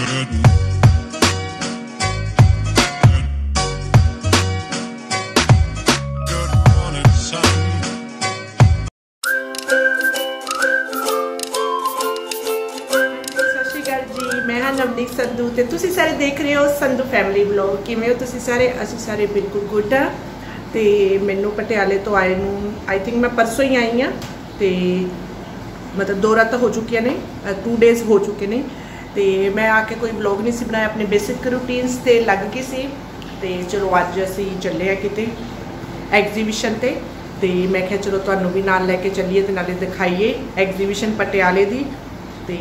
Good ਸਤਿ ਸ਼੍ਰੀ ਅਕਾਲ ਜੀ, ਮੈਂ ਹਾਂ ਨਵਨੀਤ ਸੰਧੂ ਤੇ ਤੁਸੀਂ ਸਾਰੇ ਦੇਖ ਰਹੇ ਹੋ ਸੰਧੂ ਫੈਮਿਲੀ ਵਲੌਗ ਕਿਵੇਂ ਹੋ ਤੁਸੀਂ ਸਾਰੇ? ਅਸੀਂ ਸਾਰੇ ਬਿਲਕੁਲ ਗੁੱਡ ਆ। ਤੇ ਮੈਨੂੰ ਪਟਿਆਲੇ ਤੋਂ ਆਏ ਨੂੰ ਆਈ ਥਿੰਕ ਮੈਂ ਪਰਸੋਂ ਹੀ ਆਈ ਆ ਤੇ ਮਤਲਬ ਦੋ ਰਾਤਾਂ ਹੋ ਚੁੱਕੀਆਂ ਨੇ 2 ਡੇਜ਼ ਹੋ ਚੁੱਕੇ ਨੇ। ਤੇ ਮੈਂ ਆ ਕੇ ਕੋਈ ਵਲੌਗ ਨਹੀਂ ਸੀ ਬਣਾਇਆ, ਆਪਣੇ ਬੇਸਿਕ ਰੂਟੀਨਸ ਤੇ ਲੱਗ ਗਈ ਸੀ। ਤੇ ਚਲੋ ਅੱਜ ਅਸੀਂ ਚੱਲੇ ਆ ਕਿਤੇ ਐਗਜ਼ੀਬਿਸ਼ਨ ਤੇ। ਤੇ ਮੈਂ ਕਿਹਾ ਚਲੋ ਤੁਹਾਨੂੰ ਵੀ ਨਾਲ ਲੈ ਕੇ ਚੱਲੀਏ ਤੇ ਨਾਲੇ ਦਿਖਾਈਏ ਐਗਜ਼ੀਬਿਸ਼ਨ ਪਟਿਆਲੇ ਦੀ। ਤੇ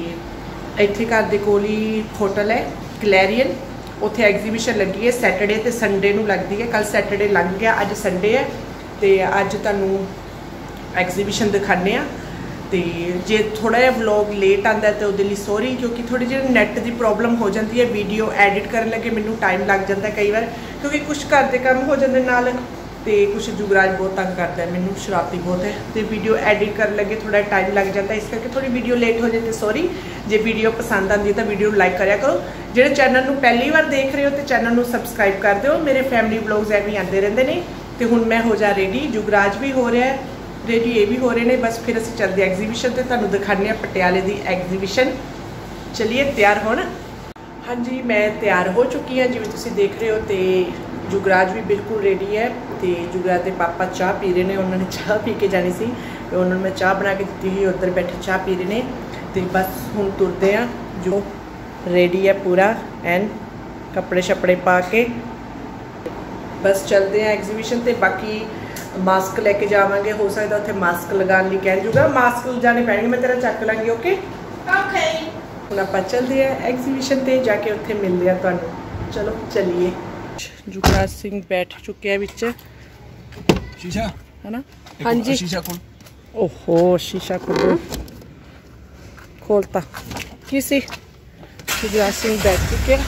ਇੱਥੇ ਘਰ ਦੇ ਕੋਲ ਹੀ ਹੋਟਲ ਹੈ ਕਲੈਰੀਅਨ ਉੱਥੇ ਐਗਜ਼ੀਬਿਸ਼ਨ ਲੱਗੀ ਹੈ ਸੈਟਰਡੇ ਤੇ ਸੰਡੇ ਨੂੰ ਲੱਗਦੀ ਹੈ। ਕੱਲ ਸੈਟਰਡੇ ਲੰਘ ਗਿਆ, ਅੱਜ ਸੰਡੇ ਹੈ। ਤੇ ਅੱਜ ਤੁਹਾਨੂੰ ਐਗਜ਼ੀਬਿਸ਼ਨ ਦਿਖਾਣੇ ਆ ਤੇ ਜੇ ਥੋੜਾ ਜਿਹਾ ਵਲੌਗ ਲੇਟ ਆਂਦਾ ਤੇ ਉਹਦੇ ਲਈ ਸੌਰੀ ਕਿਉਂਕਿ ਥੋੜੀ ਜਿਹੀ ਨੈਟ ਦੀ ਪ੍ਰੋਬਲਮ ਹੋ ਜਾਂਦੀ ਹੈ ਵੀਡੀਓ ਐਡਿਟ ਕਰਨ ਲੱਗੇ ਮੈਨੂੰ ਟਾਈਮ ਲੱਗ ਜਾਂਦਾ ਕਈ ਵਾਰ, ਕਿਉਂਕਿ ਕੁਝ ਘਰ ਦੇ ਕੰਮ ਹੋ ਜਾਂਦੇ ਨਾਲ ਤੇ ਕੁਝ ਜੁਗਰਾਜ ਬਹੁਤ ਤੰਗ ਕਰਦਾ ਹੈ, ਮੈਨੂੰ ਸ਼ਰਾਰਤੀ ਬਹੁਤ ਹੈ ਤੇ ਵੀਡੀਓ ਐਡਿਟ ਕਰਨ ਲੱਗੇ ਥੋੜਾ ਟਾਈਮ ਲੱਗ ਜਾਂਦਾ, ਇਸ ਕਰਕੇ ਥੋੜੀ ਵੀਡੀਓ ਲੇਟ ਹੋ ਜਾਏ ਤੇ ਸੌਰੀ ਜੇ ਵੀਡੀਓ ਪਸੰਦ ਆਂਦੀ ਤਾਂ ਵੀਡੀਓ ਨੂੰ ਲਾਈਕ ਕਰਿਆ ਕਰੋ। ਜਿਹੜੇ ਚੈਨਲ ਨੂੰ ਪਹਿਲੀ ਵਾਰ ਦੇਖ ਰਹੇ ਹੋ ਤੇ ਚੈਨਲ ਨੂੰ ਸਬਸਕ੍ਰਾਈਬ ਕਰ ਦਿਓ, ਮੇਰੇ ਫੈਮਿਲੀ ਵਲੌਗਸ ਐਵੇਂ ਆਉਂਦੇ ਰਹਿੰਦੇ ਨੇ ਤੇ ਹੁਣ ਮੈਂ ਹੋ ਜਾ ਰੈਡੀ ਜੁਗਰਾਜ ਵੀ ਹੋ ਰਿਹਾ ਹੈ ਰੈਡੀ ਇਹ ਵੀ ਹੋ ਰਹੇ ਨੇ, ਬਸ ਫਿਰ ਅਸੀਂ ਚੱਲਦੇ ਐਗਜ਼ੀਬਿਸ਼ਨ ਤੇ। ਤੁਹਾਨੂੰ ਦਿਖਾਉਂਦੇ ਆ ਪਟਿਆਲੇ ਦੀ ਐਗਜ਼ੀਬਿਸ਼ਨ ਚਲਿਏ, ਤਿਆਰ ਹੋਣ। ਹਾਂਜੀ, ਮੈਂ ਤਿਆਰ ਹੋ ਚੁੱਕੀ ਹਾਂ, ਜਿਵੇਂ ਤੁਸੀਂ ਦੇਖ ਰਹੇ ਹੋ ਤੇ ਜੁਗਰਾਜ ਵੀ ਬਿਲਕੁਲ ਰੈਡੀ ਹੈ ਤੇ ਜੁਗਰਾਜ ਦੇ ਪਾਪਾ ਚਾਹ ਪੀ ਰਹੇ ਨੇ। ਉਹਨਾਂ ਨੇ ਚਾਹ ਪੀ ਕੇ ਜਾਣੀ ਸੀ ਤੇ ਉਹਨਾਂ ਨੂੰ ਮੈਂ ਚਾਹ ਬਣਾ ਕੇ ਦਿੱਤੀ ਸੀ ਉੱਧਰ ਬੈਠੇ ਚਾਹ ਪੀ ਰਹੇ ਨੇ। ਤੇ ਬਸ ਹੁਣ ਤੁਰਦੇ ਆ ਜੋ ਰੈਡੀ ਹੈ ਪੂਰਾ ਐਨ ਕੱਪੜੇ ਛਪੜੇ ਪਾ ਕੇ। ਬਸ ਚੱਲਦੇ ਆ ਐਗਜ਼ੀਬਿਸ਼ਨ ਤੇ। ਬਾਕੀ ਮਾਸਕ ਲੈ ਕੇ ਜਾਵਾਂਗੇ ਹੋ ਸਕਦਾ ਉੱਥੇ ਮਾਸਕ ਲਗਾਉਣ ਲਈ ਕਹਿ ਜੂਗਾ ਮਾਸਕ ਲਿਜਾਣੇ ਪੈਣਗੇ ਮੈਂ ਤੇਰਾ ਚੱਕ ਲਾਂਗੀ ਓਕੇ ਓਕੇ ਹੁਣ ਆਪਾਂ ਚੱਲਦੇ ਆ ਐਗਜ਼ੀਬਿਸ਼ਨ ਤੇ ਜਾ ਕੇ ਉੱਥੇ ਮਿਲਦੇ ਆ ਤੁਹਾਨੂੰ। ਚਲੋ ਚੱਲੀਏ। ਜੁਗਰਾਜ ਸਿੰਘ ਬੈਠ ਚੁੱਕੇ ਆ ਵਿੱਚ। ਸ਼ੀਸ਼ਾ? ਹਨਾ? ਇੱਕ ਹਾਂਜੀ। ਸ਼ੀਸ਼ਾ ਕੋਲ। ਓਹੋ ਸ਼ੀਸ਼ਾ ਖੋਲੋ ਖੋਲਤਾ। ਕੀ ਸੀ? ਜੁਗਰਾਜ ਸਿੰਘ ਬੈਠ ਚੁੱਕੇ ਆ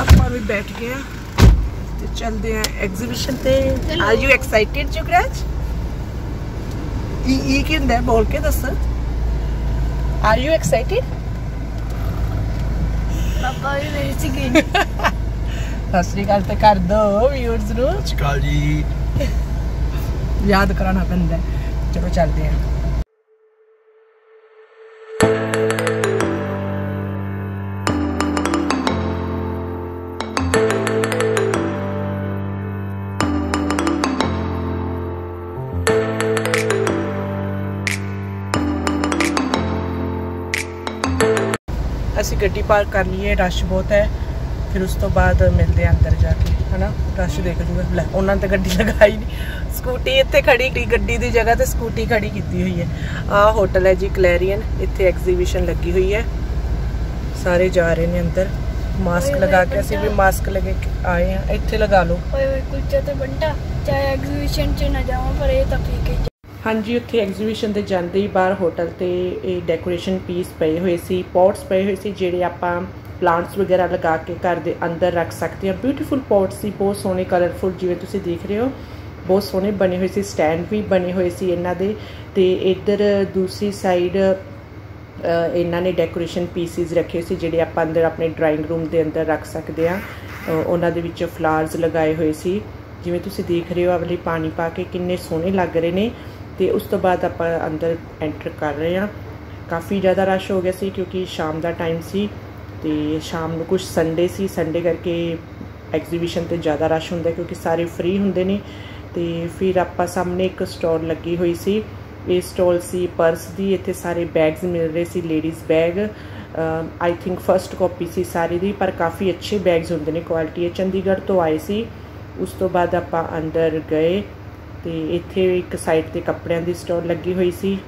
ਆਪਾਂ ਵੀ ਬੈਠ ਗਏ ਆ ਤੇ ਚੱਲਦੇ ਆ ਐਗਜ਼ੀਬਿਸ਼ਨ ਤੇ ਆਰ ਯੂ ਐਕਸਾਈਟਿਡ ਜੁਗਰਾਜ ਇਹ ਇਹ ਕੀ ਹੁੰਦਾ ਹੈ? ਬੋਲ ਕੇ ਦੱਸ ਆਰ ਯੂ ਐਕਸਾਈਟਿਡ ਪਾਪਾ ਵੀ ਮੇਰੇ ਸੀ ਗਈ ਸਤਿ ਸ੍ਰੀ ਅਕਾਲ ਤੇ ਕਰ ਦੋ ਵਿਊਅਰਸ ਨੂੰ ਚਕਾਲ ਜੀ ਯਾਦ ਕਰਾਉਣਾ ਪੈਂਦਾ। ਚਲੋ ਚੱਲਦੇ ਆ ਗੱਡੀ ਪਾਰਕ ਕਰ ਲਈਏ ਰਸ਼ ਬਹੁਤ ਹੈ। ਫਿਰ ਉਸ ਤੋਂ ਬਾਅਦ ਮਿਲਦੇ ਆ ਅੰਦਰ ਜਾ ਕੇ ਹਨਾ? ਰਸ਼ ਦੇਖ ਜੂਗਾ ਲੈ ਉਹਨਾਂ ਤਾਂ ਗੱਡੀ ਲਗਾਈ ਨਹੀਂ ਸਕੂਟੀ ਇੱਥੇ ਖੜੀ ਕੀਤੀ ਗੱਡੀ ਦੀ ਜਗ੍ਹਾ ਤੇ ਸਕੂਟੀ ਖੜੀ ਕੀਤੀ ਹੋਈ ਹੈ। ਆਹ ਹੋਟਲ ਹੈ ਜੀ ਕਲੈਰੀਅਨ ਇੱਥੇ ਐਗਜ਼ੀਬਿਸ਼ਨ ਲੱਗੀ ਹੋਈ ਹੈ। ਸਾਰੇ ਜਾ ਰਹੇ ਨੇ ਅੰਦਰ। ਮਾਸਕ ਲਗਾ ਕੇ ਅਸੀਂ ਵੀ ਮਾਸਕ ਲਗਾ ਕੇ ਆਏ ਆ ਇੱਥੇ ਲਗਾ ਲਓ। ਓਏ ਓਏ ਕੁਲਚਾ ਤੇ ਬੰਟਾ ਚਾਹੇ ਐਗਜ਼ੀਬਿਸ਼ਨ 'ਚ ਨਾ ਜਾਵਾਂ ਪਰ ਇਹ ਤਾਂ ਪੀ ਕੇ ਹਾਂਜੀ, ਉੱਥੇ ਐਗਜ਼ੀਬਿਸ਼ਨ ਦੇ ਜਾਂਦੇ ਹੀ ਬਾਹਰ ਹੋਟਲ ਤੇ ਇਹ ਡੈਕੋਰੇਸ਼ਨ ਪੀਸ ਪਏ ਹੋਏ ਸੀ ਪੌਟਸ ਪਏ ਹੋਏ ਸੀ, ਜਿਹੜੇ ਆਪਾਂ ਪਲਾਂਟਸ ਵਗੈਰਾ ਲਗਾ ਕੇ ਘਰ ਦੇ ਅੰਦਰ ਰੱਖ ਸਕਦੇ ਹਾਂ। ਬਿਊਟੀਫੁਲ ਪੌਟਸ ਸੀ, ਬਹੁਤ ਸੋਹਣੇ ਕਲਰਫੁਲ ਜਿਵੇਂ ਤੁਸੀਂ ਦੇਖ ਰਹੇ ਹੋ। ਬਹੁਤ ਸੋਹਣੇ ਬਣੇ ਹੋਏ ਸੀ ਸਟੈਂਡ ਵੀ ਬਣੇ ਹੋਏ ਸੀ ਇਹਨਾਂ ਦੇ। ਤੇ ਇੱਧਰ ਦੂਸਰੀ ਸਾਈਡ ਇਹਨਾਂ ਨੇ ਡੈਕੋਰੇਸ਼ਨ ਪੀਸਿਸ ਰੱਖੇ ਸੀ, ਜਿਹੜੇ ਆਪਾਂ ਅੰਦਰ ਆਪਣੇ ਡਰਾਇੰਗ ਰੂਮ ਦੇ ਅੰਦਰ ਰੱਖ ਸਕਦੇ ਆ ਉਹਨਾਂ ਦੇ ਵਿੱਚ ਫਲਾਵਰਸ ਲਗਾਏ ਹੋਏ ਸੀ। ਜਿਵੇਂ ਤੁਸੀਂ ਦੇਖ ਰਹੇ ਹੋ ਅਗਲੀ ਪਾਣੀ ਪਾ ਕੇ ਕਿੰਨੇ ਸੋਹਣੇ ਲੱਗ ਰਹੇ ਨੇ। ਤੇ ਉਸ ਤੋਂ ਬਾਅਦ ਆਪਾਂ ਅੰਦਰ ਐਂਟਰ ਕਰ ਰਹੇ ਹਾਂ। ਕਾਫੀ ਜ਼ਿਆਦਾ ਰਸ਼ ਹੋ ਗਿਆ ਸੀ ਕਿਉਂਕਿ ਸ਼ਾਮ ਦਾ ਟਾਈਮ ਸੀ ਤੇ ਸ਼ਾਮ ਨੂੰ ਕੁਝ ਸੰਡੇ ਸੀ। ਸੰਡੇ ਕਰਕੇ ਐਗਜ਼ੀਬਿਸ਼ਨ ਤੇ ਜ਼ਿਆਦਾ ਰਸ਼ ਹੁੰਦਾ ਕਿਉਂਕਿ ਸਾਰੇ ਫ੍ਰੀ ਹੁੰਦੇ ਨੇ ਤੇ ਫਿਰ ਆਪਾਂ ਸਾਹਮਣੇ ਇੱਕ ਸਟਾਲ ਲੱਗੀ ਹੋਈ ਸੀ। ਇਹ ਸਟਾਲ ਸੀ ਪਰਸ ਦੀ। ਇੱਥੇ ਸਾਰੇ ਬੈਗਸ ਮਿਲ ਰਹੇ ਸੀ ladies bag I think first copy ਸੀ ਸਾਰੀ ਦੀ, ਪਰ ਕਾਫੀ ਅੱਛੇ ਬੈਗਸ ਹੁੰਦੇ ਨੇ। ਕੁਆਲਿਟੀ ਹੈ ਚੰਡੀਗੜ੍ਹ ਤੋਂ ਆਏ ਸੀ। ਉਸ ਤੋਂ ਬਾਅਦ ਆਪਾਂ ਅੰਦਰ ਗਏ। ਤੇ ਇੱਥੇ ਇੱਕ ਸਾਈਡ ਤੇ ਕੱਪੜਿਆਂ ਦੀ ਸਟੋਰ ਲੱਗੀ ਹੋਈ ਸੀ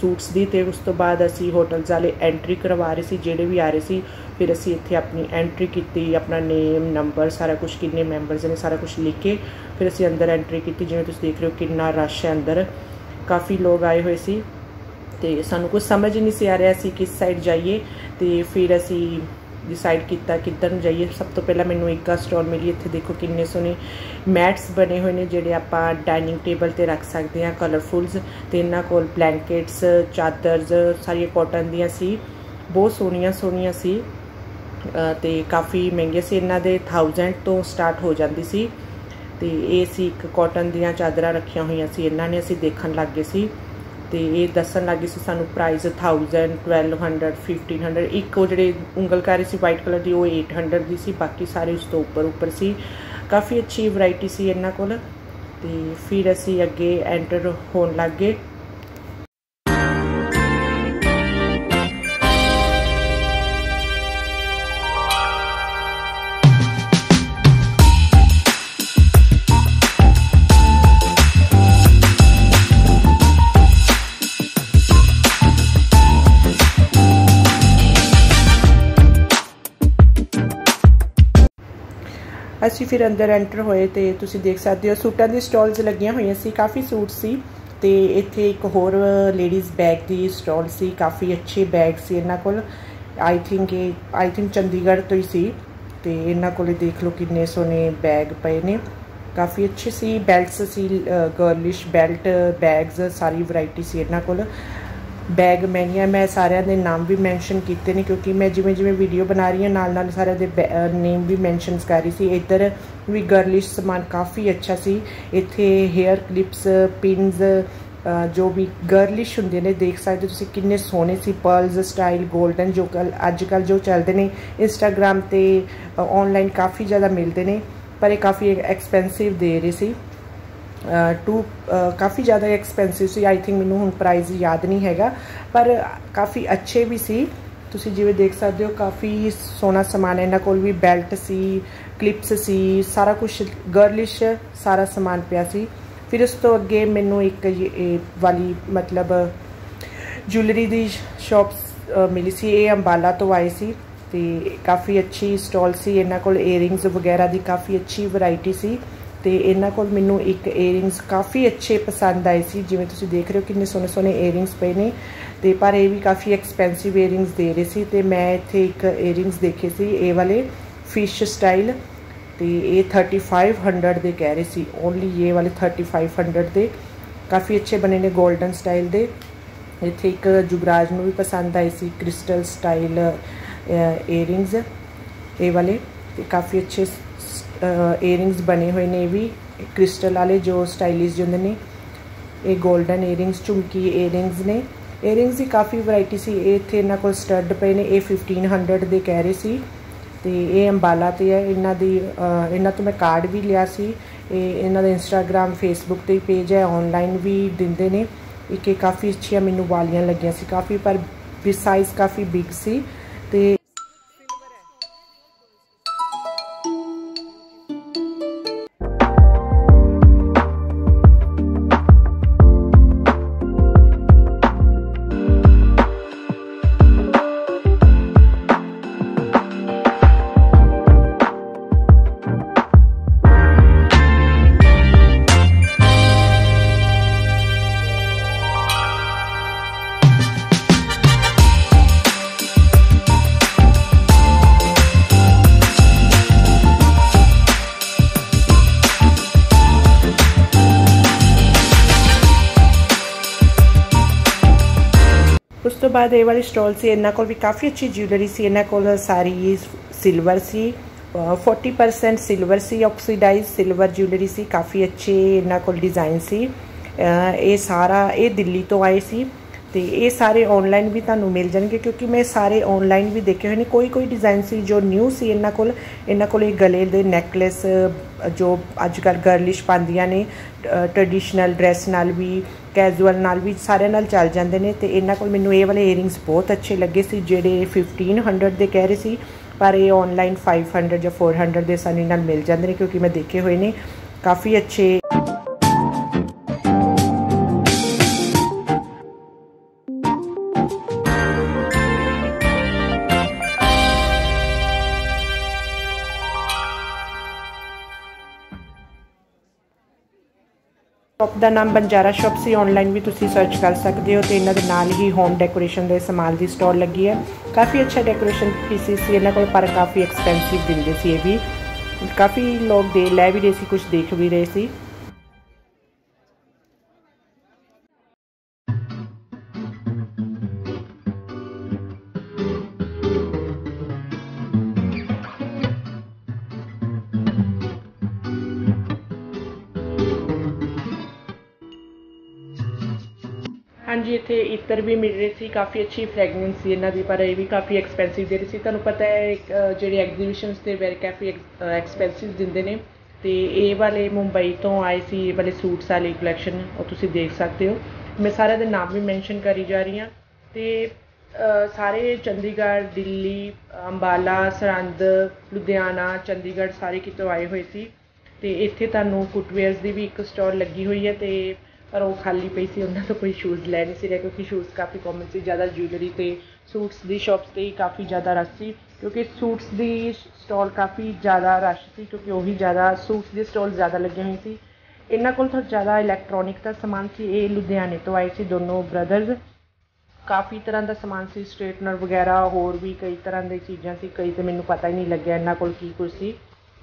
ਸੂਟਸ ਦੀ ਤੇ ਉਸ ਤੋਂ ਬਾਅਦ ਅਸੀਂ ਹੋਟਲਸ ਵਾਲੇ ਐਂਟਰੀ ਕਰਵਾ ਰਹੇ ਸੀ, ਜਿਹੜੇ ਵੀ ਆ ਰਹੇ ਸੀ, ਫਿਰ ਅਸੀਂ ਇੱਥੇ ਆਪਣੀ ਐਂਟਰੀ ਕੀਤੀ, ਆਪਣਾ ਨੇਮ ਨੰਬਰ ਸਾਰਾ ਕੁਝ ਕਿੰਨੇ ਮੈਂਬਰਸ ਨੇ, ਸਾਰਾ ਕੁਝ ਲਿਖ ਕੇ ਫਿਰ ਅਸੀਂ ਅੰਦਰ ਐਂਟਰੀ ਕੀਤੀ, ਜਿਵੇਂ ਤੁਸੀਂ ਦੇਖ ਰਹੇ ਹੋ ਕਿੰਨਾ ਰਸ਼ ਹੈ ਅੰਦਰ। ਕਾਫੀ ਲੋਕ ਆਏ ਹੋਏ ਸੀ ਤੇ ਸਾਨੂੰ ਕੁਝ ਸਮਝ ਨਹੀਂ ਸੀ ਆ ਰਿਹਾ ਸੀ ਕਿਸ ਸਾਈਡ ਜਾਈਏ ਤੇ ਫਿਰ ਅਸੀਂ ਡਿਸਾਈਡ ਕੀਤਾ ਕਿੱਧਰ ਨੂੰ ਜਾਈਏ। ਸਭ ਤੋਂ ਪਹਿਲਾਂ ਮੈਨੂੰ ਇੱਕ ਸਟਾਲ ਮਿਲੀ। ਇੱਥੇ ਦੇਖੋ ਕਿੰਨੇ ਸੋਹਣੇ ਮੈਟਸ ਬਣੇ ਹੋਏ ਨੇ ਜਿਹੜੇ ਆਪਾਂ ਡਾਈਨਿੰਗ ਟੇਬਲ ਤੇ ਰੱਖ ਸਕਦੇ ਹਾਂ ਕਲਰਫੁਲਸ ਤੇ ਇਹਨਾਂ ਕੋਲ ਬਲੈਂਕਟਸ ਚਾਦਰਸ ਸਾਰੀਆਂ ਕਾਟਨ ਦੀਆਂ ਸੀ। ਬਹੁਤ ਸੋਹਣੀਆਂ ਸੋਹਣੀਆਂ ਸੀ। ਅ, ਤੇ ਕਾਫੀ ਮਹਿੰਗੇ ਸੀ। ਇਹਨਾਂ ਦੇ 1000 ਤੋਂ ਸਟਾਰਟ ਹੋ ਜਾਂਦੀ ਸੀ। ਤੇ ਇਹ ਸੀ ਇੱਕ ਕਾਟਨ ਦੀਆਂ ਚਾਦਰਾਂ ਰੱਖੀਆਂ ਹੋਈਆਂ ਸੀ। ਇਹਨਾਂ ਨੇ ਅਸੀਂ ਦੇਖਣ ਲੱਗ ਗਏ ਸੀ। ਤੇ ਇਹ ਦੱਸਣ ਲੱਗੇ ਸੀ ਸਾਨੂੰ ਪ੍ਰਾਈਸ 1000 1200 1500 ਇੱਕ ਉਹ ਜਿਹੜੇ ਉਂਗਲਕਾਰੀ ਸੀ ਵਾਈਟ ਕਲਰ ਦੀ, ਉਹ 800 ਦੀ ਸੀ। ਬਾਕੀ ਸਾਰੇ ਉਸ ਤੋਂ ਉੱਪਰ ਉੱਪਰ ਸੀ। ਕਾਫੀ ਅੱਛੀ ਵੈਰਾਈਟੀ ਸੀ ਇਹਨਾਂ ਕੋਲ। ਤੇ ਫਿਰ ਅਸੀਂ ਅੱਗੇ ਐਂਟਰ ਹੋਣ ਲੱਗ ਅਸੀਂ ਫਿਰ ਅੰਦਰ ਐਂਟਰ ਹੋਏ ਤੇ ਤੁਸੀਂ ਦੇਖ ਸਕਦੇ ਹੋ ਸੂਟਾਂ ਦੀ ਸਟਾਲਸ ਲੱਗੀਆਂ ਹੋਈਆਂ ਸੀ, ਕਾਫੀ ਸੂਟ ਸੀ ਤੇ ਇੱਥੇ ਇੱਕ ਹੋਰ ਲੇਡੀਜ਼ ਬੈਗ ਦੀ ਸਟਾਲ ਸੀ, ਕਾਫੀ ਅੱਛੇ ਬੈਗ ਸੀ ਇਹਨਾਂ ਕੋਲ। ਆਈ ਥਿੰਕ ਇਹ ਆਈ ਥਿੰਕ ਚੰਡੀਗੜ੍ਹ ਤੋਂ ਹੀ ਸੀ ਤੇ ਇਹਨਾਂ ਕੋਲੇ ਦੇਖ ਲਓ ਕਿੰਨੇ ਸੋਹਣੇ ਬੈਗ ਪਏ ਨੇ। ਕਾਫੀ ਅੱਛੇ ਸੀ ਬੈਲਟਸ ਸੀ ਗਰਲਿਸ਼ ਬੈਲਟ ਬੈਗਸ ਸਾਰੀ ਵੈਰਾਈਟੀ ਸੀ ਇਹਨਾਂ ਕੋਲ। ਬੈਗ ਮਹਿੰਗੀਆਂ ਮੈਂ ਸਾਰਿਆਂ ਦੇ ਨਾਮ ਵੀ ਮੈਂਸ਼ਨ ਕੀਤੇ ਨੇ ਕਿਉਂਕਿ ਮੈਂ ਜਿਵੇਂ ਜਿਵੇਂ ਵੀਡੀਓ ਬਣਾ ਰਹੀ ਹਾਂ, ਨਾਲ ਨਾਲ ਸਾਰਿਆਂ ਦੇ ਨੇਮ ਵੀ ਮੈਂਸ਼ਨਸ ਕਰ ਰਹੀ ਸੀ। ਇੱਧਰ ਵੀ ਗਰਲਿਸ਼ ਸਮਾਨ ਕਾਫੀ ਅੱਛਾ ਸੀ। ਇੱਥੇ 헤ਅਰ ਕਲਿਪਸ ਪਿੰਸ ਜੋ ਵੀ ਗਰਲਿਸ਼ ਹੁੰਦੇ ਨੇ, ਦੇਖ ਸਕਦੇ ਤੁਸੀਂ ਕਿੰਨੇ ਸੋਹਣੇ ਸੀ। ਪਰਲਸ ਸਟਾਈਲ 골ਡਨ ਜੋ ਕੱਲ ਅੱਜ ਕੱਲ ਜੋ ਚੱਲਦੇ ਨੇ ਇੰਸਟਾਗ੍ਰam ਤੇ ਆਨਲਾਈਨ ਕਾਫੀ ਜ਼ਿਆਦਾ ਮਿਲਦੇ ਨੇ, ਪਰ ਇਹ ਕਾਫੀ ਐਕਸਪੈਂਸਿਵ ਦੇ ਰਹੇ ਸੀ। ਟੂ ਕਾਫੀ ਜ਼ਿਆਦਾ ਐਕਸਪੈਂਸਿਵ ਸੀ। ਆਈ ਥਿੰਕ ਮੈਨੂੰ ਹੁਣ ਪ੍ਰਾਈਸ ਯਾਦ ਨਹੀਂ ਹੈਗਾ, ਪਰ ਕਾਫੀ ਅੱਛੇ ਵੀ ਸੀ। ਤੁਸੀਂ ਜਿਵੇਂ ਦੇਖ ਸਕਦੇ ਹੋ, ਕਾਫੀ ਸੋਹਣਾ ਸਮਾਨ ਹੈ। ਇਹਨਾਂ ਕੋਲ ਵੀ ਬੈਲਟ ਸੀ ਕਲਿੱਪਸ ਸੀ, ਸਾਰਾ ਕੁਝ ਗਰਲਿਸ਼ ਸਾਰਾ ਸਮਾਨ ਪਿਆ ਸੀ। ਫਿਰ ਉਸ ਤੋਂ ਅੱਗੇ ਮੈਨੂੰ ਇੱਕ ਵਾਲੀ ਮਤਲਬ ਜੁਐਲਰੀ ਦੀ ਸ਼ਾਪਸ ਮਿਲੀ ਸੀ। ਇਹ ਅੰਬਾਲਾ ਤੋਂ ਆਏ ਸੀ ਤੇ ਕਾਫੀ ਅੱਛੀ ਸਟਾਲ ਸੀ। ਇਹਨਾਂ ਕੋਲ ਏਅਰਿੰਗਸ ਵਗੈਰਾ ਦੀ ਕਾਫੀ ਅੱਛੀ ਵੈਰਾਈਟੀ ਸੀ। ਤੇ ਇਹਨਾਂ ਕੋਲ ਮੈਨੂੰ ਇੱਕ ਏਅਰਿੰਗਸ ਕਾਫੀ ਅੱਛੇ ਪਸੰਦ ਆਏ ਸੀ, ਜਿਵੇਂ ਤੁਸੀਂ ਦੇਖ ਰਹੇ ਹੋ ਕਿੰਨੇ ਸੋਹਣੇ ਸੋਹਣੇ ਏਅਰਿੰਗਸ ਪਏ ਨੇ। ਤੇ ਪਰ ਇਹ ਵੀ ਕਾਫੀ ਐਕਸਪੈਂਸਿਵ ਏਅਰਿੰਗਸ ਦੇ ਰਹੇ ਸੀ ਤੇ ਮੈਂ ਇੱਥੇ ਇੱਕ ਏਅਰਿੰਗਸ ਦੇਖੇ ਸੀ, ਇਹ ਵਾਲੇ ਫਿਸ਼ ਸਟਾਈਲ ਤੇ ਇਹ 3500 ਦੇ ਕਹਿ ਰਹੇ ਸੀ। ਓਨਲੀ ਇਹ ਵਾਲੇ 3500 ਦੇ। ਕਾਫੀ ਅੱਛੇ ਬਣੇ ਨੇ 골ਡਨ ਸਟਾਈਲ ਦੇ। ਇੱਥੇ ਇੱਕ ਜੁਗਰਾਜ ਨੂੰ ਵੀ ਪਸੰਦ ਆਈ ਸੀ ਕ੍ਰਿਸਟਲ ਸਟਾਈਲ ਏਅਰਿੰਗਸ ਇਹ ਵਾਲੇ ਤੇ ਕਾਫੀ ਅੱਛੇ ਏਅਰਿੰਗਸ ਬਣੇ ਹੋਏ ਨੇ ਇਹ ਵੀ ਕ੍ਰਿਸਟਲ ਵਾਲੇ ਜੋ ਸਟਾਈਲਿਸ਼ ਹੁੰਦੇ ਨੇ, ਇਹ 골ਡਨ ਏਅਰਿੰਗਸ ਝੁਮਕੀ ਏਅਰਿੰਗਸ ਨੇ। ਏਅਰਿੰਗਸ ਦੀ ਕਾਫੀ ਵੈਰਾਈਟੀ ਸੀ। ਇਹ ਇੱਥੇ ਇਹਨਾਂ ਕੋਲ ਸਟੱਡ ਪਏ ਨੇ, ਇਹ 1500 ਦੇ ਕਹਿ ਰਹੇ ਸੀ। ਤੇ ਇਹ ਅੰਬਾਲਾ ਤੇ ਹੈ। ਇਹਨਾਂ ਦੀ ਇਹਨਾਂ ਤੋਂ ਮੈਂ ਕਾਰਡ ਵੀ ਲਿਆ ਸੀ। ਇਹ ਇਹਨਾਂ ਦਾ ਇੰਸਟਾਗ੍ਰam ਫੇਸਬੁੱਕ ਤੇ ਪੇਜ ਹੈ। ਆਨਲਾਈਨ ਵੀ ਦਿੰਦੇ ਨੇ। ਇੱਕ ਇਹ ਕਾਫੀ ਅੱਛੀਆਂ ਮੈਨੂੰ ਵਾਲੀਆਂ ਲੱਗੀਆਂ ਸੀ। ਕਾਫੀ, ਪਰ ਵੀ ਸਾਈਜ਼ ਕਾਫੀ ਬਿਗ ਸੀ। ਤੇ ਬਾਅਦ ਇਹ ਵਾਲੀ ਸਟਾਲ ਸੀ, ਇਹਨਾਂ ਕੋਲ ਵੀ ਕਾਫੀ ਅੱਛੀ ਜਿਊਲਰੀ ਸੀ, ਇਹਨਾਂ ਕੋਲ ਸਾਰੀ ਸਿਲਵਰ ਸੀ 40% ਸਿਲਵਰ ਸੀ ਆਕਸੀਡਾਈਜ਼ ਸਿਲਵਰ ਜਿਊਲਰੀ ਸੀ, ਕਾਫੀ ਅੱਛੇ ਇਹਨਾਂ ਕੋਲ ਡਿਜ਼ਾਈਨ ਸੀ। ਇਹ ਸਾਰਾ ਇਹ ਦਿੱਲੀ ਤੋਂ ਆਏ ਸੀ। ਤੇ ਇਹ ਸਾਰੇ ਆਨਲਾਈਨ ਵੀ ਤੁਹਾਨੂੰ ਮਿਲ ਜਾਣਗੇ ਕਿਉਂਕਿ ਮੈਂ ਸਾਰੇ ਆਨਲਾਈਨ ਵੀ ਦੇਖੇ ਹੋਏ ਨੇ। ਕੋਈ ਕੋਈ ਡਿਜ਼ਾਈਨ ਸੀ ਜੋ ਨਿਊ ਸੀ ਇਹਨਾਂ ਕੋਲ ਇਹਨਾਂ ਕੋਲ ਇਹ ਗਲੇ ਦੇ ਨੈਕਲੇਸ ਜੋ ਅੱਜ ਕੱਲ ਗਰਲਿਸ਼ ਪਾਉਂਦੀਆਂ ਨੇ ਟ੍ਰੈਡੀਸ਼ਨਲ ਡਰੈਸ ਨਾਲ ਵੀ ਕੈਜੂਅਲ ਨਾਲ ਵੀ ਸਾਰਿਆਂ ਨਾਲ ਚੱਲ ਜਾਂਦੇ ਨੇ ਤੇ ਇਹਨਾਂ ਕੋਲ ਮੈਨੂੰ ਇਹ ਵਾਲੇ ਏਅਰਿੰਗਸ ਬਹੁਤ ਅੱਛੇ ਲੱਗੇ ਸੀ ਜਿਹੜੇ 1500 ਦੇ ਕਹਿ ਰਹੇ ਸੀ, ਪਰ ਇਹ ਆਨਲਾਈਨ 500 ਜਾਂ 400 ਦੇ ਆਸਾਨੀ ਨਾਲ ਮਿਲ ਜਾਂਦੇ ਨੇ ਕਿਉਂਕਿ ਮੈਂ ਦੇਖੇ ਹੋਏ ਨੇ। ਕਾਫੀ ਅੱਛੇ ਸ਼ਾਪ ਦਾ ਨਾਮ ਬੰਜਾਰਾ ਸ਼ਾਪ ਸੀ। ਆਨਲਾਈਨ ਵੀ ਤੁਸੀਂ ਸਰਚ ਕਰ ਸਕਦੇ ਹੋ ਤੇ ਇਹਨਾਂ ਦੇ ਨਾਲ ਹੀ ਹੋਮ ਡੈਕੋਰੇਸ਼ਨ ਦੇ ਸਮਾਨ ਦੀ ਸਟੋਰ ਲੱਗੀ ਹੈ। ਕਾਫੀ ਅੱਛਾ ਡੈਕੋਰੇਸ਼ਨ ਪੀਸਿਸ ਸੀ। ਇਹਨਾਂ ਕੋਲ ਪਰ ਕਾਫੀ ਐਕਸਪੈਂਸਿਵ ਦਿੰਦੇ ਸੀ ਇਹ ਵੀ। ਕਾਫੀ ਲੋਕ ਦੇ ਲੈ ਵੀ ਰਹੇ ਸੀ ਕੁਝ ਦੇਖ ਵੀ ਰਹੇ ਸੀ। ਹਾਂਜੀ, ਇੱਥੇ ਇਤਰ ਵੀ ਮਿਲ ਰਹੇ ਸੀ, ਕਾਫੀ ਅੱਛੀ ਫ੍ਰੈਗਨੈਂਸ ਸੀ ਇਹਨਾਂ ਦੀ, ਪਰ ਇਹ ਵੀ ਕਾਫੀ ਐਕਸਪੈਂਸਿਵ ਦੇ ਰਹੇ ਸੀ। ਤੁਹਾਨੂੰ ਪਤਾ ਹੈ ਜਿਹੜੇ ਐਗਜ਼ੀਬਿਸ਼ਨਸ ਤੇ ਵੈਰ ਕਾਫੀ ਐਕਸਪੈਂਸਿਵ ਦਿੰਦੇ ਨੇ, ਤੇ ਇਹ ਵਾਲੇ ਮੁੰਬਈ ਤੋਂ ਆਏ ਸੀ, ਇਹ ਵਾਲੇ ਸੂਟਸ ਵਾਲੀ ਕਲੈਕਸ਼ਨ ਉਹ ਤੁਸੀਂ ਦੇਖ ਸਕਦੇ ਹੋ। ਮੈਂ ਸਾਰਿਆਂ ਦੇ ਨਾਮ ਵੀ ਮੈਂਸ਼ਨ ਕਰੀ ਜਾ ਰਹੀ ਹਾਂ। ਤੇ ਸਾਰੇ ਚੰਡੀਗੜ੍ਹ, ਦਿੱਲੀ, ਅੰਬਾਲਾ, ਸਰਹੰਦ, ਲੁਧਿਆਣਾ, ਚੰਡੀਗੜ੍ਹ ਸਾਰੇ ਕਿਤੋਂ ਆਏ ਹੋਏ ਸੀ। ਤੇ ਇੱਥੇ ਤੁਹਾਨੂੰ ਫੁੱਟਵੇਅਰਸ ਦੀ ਵੀ ਇੱਕ ਸਟਾਲ ਲੱਗੀ ਹੋਈ ਹੈ ਤੇ ਪਰ ਉਹ ਖਾਲੀ ਪਈ ਸੀ, ਉਹਨਾਂ ਤੋਂ ਕੋਈ ਸ਼ੂਜ਼ ਲੈ ਨਹੀਂ ਸੀ ਰਿਹਾ ਕਿਉਂਕਿ ਸ਼ੂਜ਼ ਕਾਫੀ ਕੋਮਨ ਸੀ, ਜ਼ਿਆਦਾ ਜਿਊਲਰੀ ਤੇ ਸੂਟਸ ਦੀ ਸ਼ੋਪਸ ਤੇ ਹੀ ਕਾਫੀ ਜ਼ਿਆਦਾ ਰਸ਼ ਸੀ ਕਿਉਂਕਿ ਸੂਟਸ ਦੀ ਸਟੋਲ ਕਾਫੀ ਜ਼ਿਆਦਾ ਰਸ਼ ਸੀ ਕਿਉਂਕਿ ਉਹੀ ਜ਼ਿਆਦਾ ਸੂਟਸ ਦੇ ਸਟੋਲ ਜ਼ਿਆਦਾ ਲੱਗੇ ਹੋਏ ਸੀ। ਇਹਨਾਂ ਕੋਲ ਥੋੜ੍ਹਾ ਜ਼ਿਆਦਾ ਇਲੈਕਟ੍ਰੋਨਿਕ ਦਾ ਸਮਾਨ ਸੀ, ਇਹ ਲੁਧਿਆਣੇ ਤੋਂ ਆਏ ਸੀ ਦੋਨੋਂ ਬ੍ਰਦਰਜ਼ ਕਾਫੀ ਤਰ੍ਹਾਂ ਦਾ ਸਮਾਨ ਸੀ ਸਟ੍ਰੇਟਨਰ ਵਗੈਰਾ, ਹੋਰ ਵੀ ਕਈ ਤਰ੍ਹਾਂ ਦੀ ਚੀਜ਼ਾਂ ਸੀ, ਕਈ ਤੇ ਮੈਨੂੰ ਪਤਾ ਹੀ ਨਹੀਂ ਲੱਗਿਆ ਇਹਨਾਂ ਕੋਲ ਕੀ ਕੁਝ ਸੀ।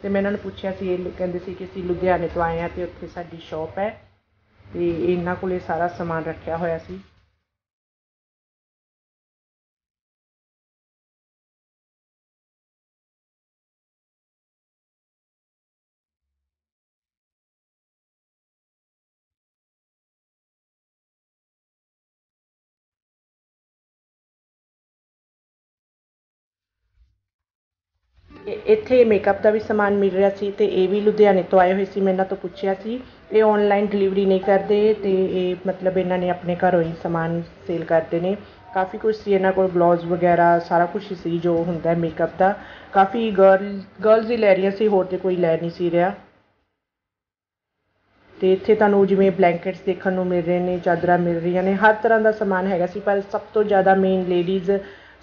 ਤੇ ਮੈਂ ਇਹਨਾਂ ਨੂੰ ਪੁੱਛਿਆ ਸੀ, ਇਹ ਕਹਿੰਦੇ ਸੀ ਕਿ ਅਸੀਂ ਲੁਧਿਆਣੇ ਤੋਂ ਆਏ ਹਾਂ ਤੇ ਉੱਥੇ ਸਾਡੀ ਸ਼ਾਪ ਹੈ। ਅਤੇ ਇਹਨਾਂ ਕੋਲ ਇਹ ਸਾਰਾ ਸਮਾਨ ਰੱਖਿਆ ਹੋਇਆ ਸੀ। ਇੱਥੇ ਮੇਕਅਪ ਦਾ ਵੀ ਸਮਾਨ ਮਿਲ ਰਿਹਾ ਸੀ ਅਤੇ ਇਹ ਵੀ ਲੁਧਿਆਣੇ ਤੋਂ ਆਏ ਹੋਏ ਸੀ, ਮੈਂ ਇਹਨਾਂ ਤੋਂ ਪੁੱਛਿਆ ਸੀ। ਇਹ ਔਨਲਾਈਨ ਡਿਲੀਵਰੀ ਨਹੀਂ ਕਰਦੇ ਅਤੇ ਇਹ ਮਤਲਬ ਇਹਨਾਂ ਨੇ ਆਪਣੇ ਘਰੋਂ ਹੀ ਸਮਾਨ ਸੇਲ ਕਰਦੇ ਨੇ। ਕਾਫੀ ਕੁਛ ਸੀ ਇਹਨਾਂ ਕੋਲ ਗਲੋਵਸ ਵਗੈਰਾ, ਸਾਰਾ ਕੁਝ ਸੀ ਜੋ ਹੁੰਦਾ ਮੇਕਅਪ ਦਾ। ਕਾਫੀ ਗਰਲ ਗਰਲਜ਼ ਹੀ ਲੈ ਰਹੀਆਂ ਸੀ, ਹੋਰ ਤਾਂ ਕੋਈ ਲੈ ਨਹੀਂ ਸੀ ਰਿਹਾ। ਅਤੇ ਇੱਥੇ ਤੁਹਾਨੂੰ ਜਿਵੇਂ ਬਲੈਂਕਟਸ ਦੇਖਣ ਨੂੰ ਮਿਲ ਰਹੇ ਨੇ, ਚਾਦਰਾਂ ਮਿਲ ਰਹੀਆਂ ਨੇ, ਹਰ ਤਰ੍ਹਾਂ ਦਾ ਸਮਾਨ ਹੈਗਾ ਸੀ, ਪਰ ਸਭ ਤੋਂ ਜ਼ਿਆਦਾ ਮੇਨ ਲੇਡੀਜ਼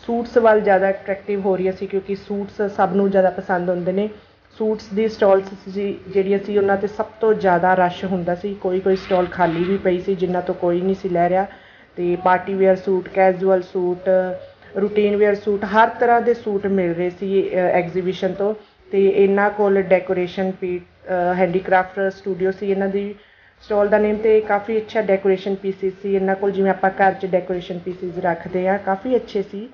ਸੂਟਸ ਵੱਲ ਜ਼ਿਆਦਾ ਅਟਰੈਕਟਿਵ ਹੋ ਰਹੀਆਂ ਸੀ ਕਿਉਂਕਿ ਸੂਟਸ ਸਭ ਨੂੰ ਜ਼ਿਆਦਾ ਪਸੰਦ ਹੁੰਦੇ ਨੇ। ਸੂਟਸ ਦੀ ਸਟੋਲਸ ਸੀ ਜਿਹੜੀਆਂ ਸੀ ਉਹਨਾਂ ਤੇ ਸਭ ਤੋਂ ਜ਼ਿਆਦਾ ਰਸ਼ ਹੁੰਦਾ ਸੀ। ਕੋਈ ਕੋਈ ਸਟੋਲ ਖਾਲੀ ਵੀ ਪਈ ਸੀ ਜਿਨ੍ਹਾਂ ਤੋਂ ਕੋਈ ਨਹੀਂ ਸੀ ਲੈ ਰਿਹਾ। ਅਤੇ party wear suit casual suit routine wear suit, ਹਰ ਤਰ੍ਹਾਂ ਦੇ ਸੂਟ ਮਿਲ ਰਹੇ ਸੀ ਐਗਜ਼ੀਬਿਸ਼ਨ ਤੋਂ। ਅਤੇ ਇਹਨਾਂ ਕੋਲ ਡੈਕੋਰੇਸ਼ਨ ਪੀ ਹੈਂਡੀਕ੍ਰਾਫਟ ਸਟੂਡੀਓ ਸੀ ਇਹਨਾਂ ਦੀ। ਸਟਾਲ ਦਾ ਨੇਮ ਤੇ ਕਾਫੀ ਅੱਛਾ ਡੈਕੋਰੇਸ਼ਨ ਪੀਸਿਸ ਸੀ। ਇਹਨਾਂ ਕੋਲ ਜਿਵੇਂ ਆਪਾਂ ਘਰ 'ਚ ਡੈਕੋਰੇਸ਼ਨ ਪੀਸਿਸ ਰੱਖਦੇ ਆ ਕਾਫੀ ਅੱਛੇ ਸੀ।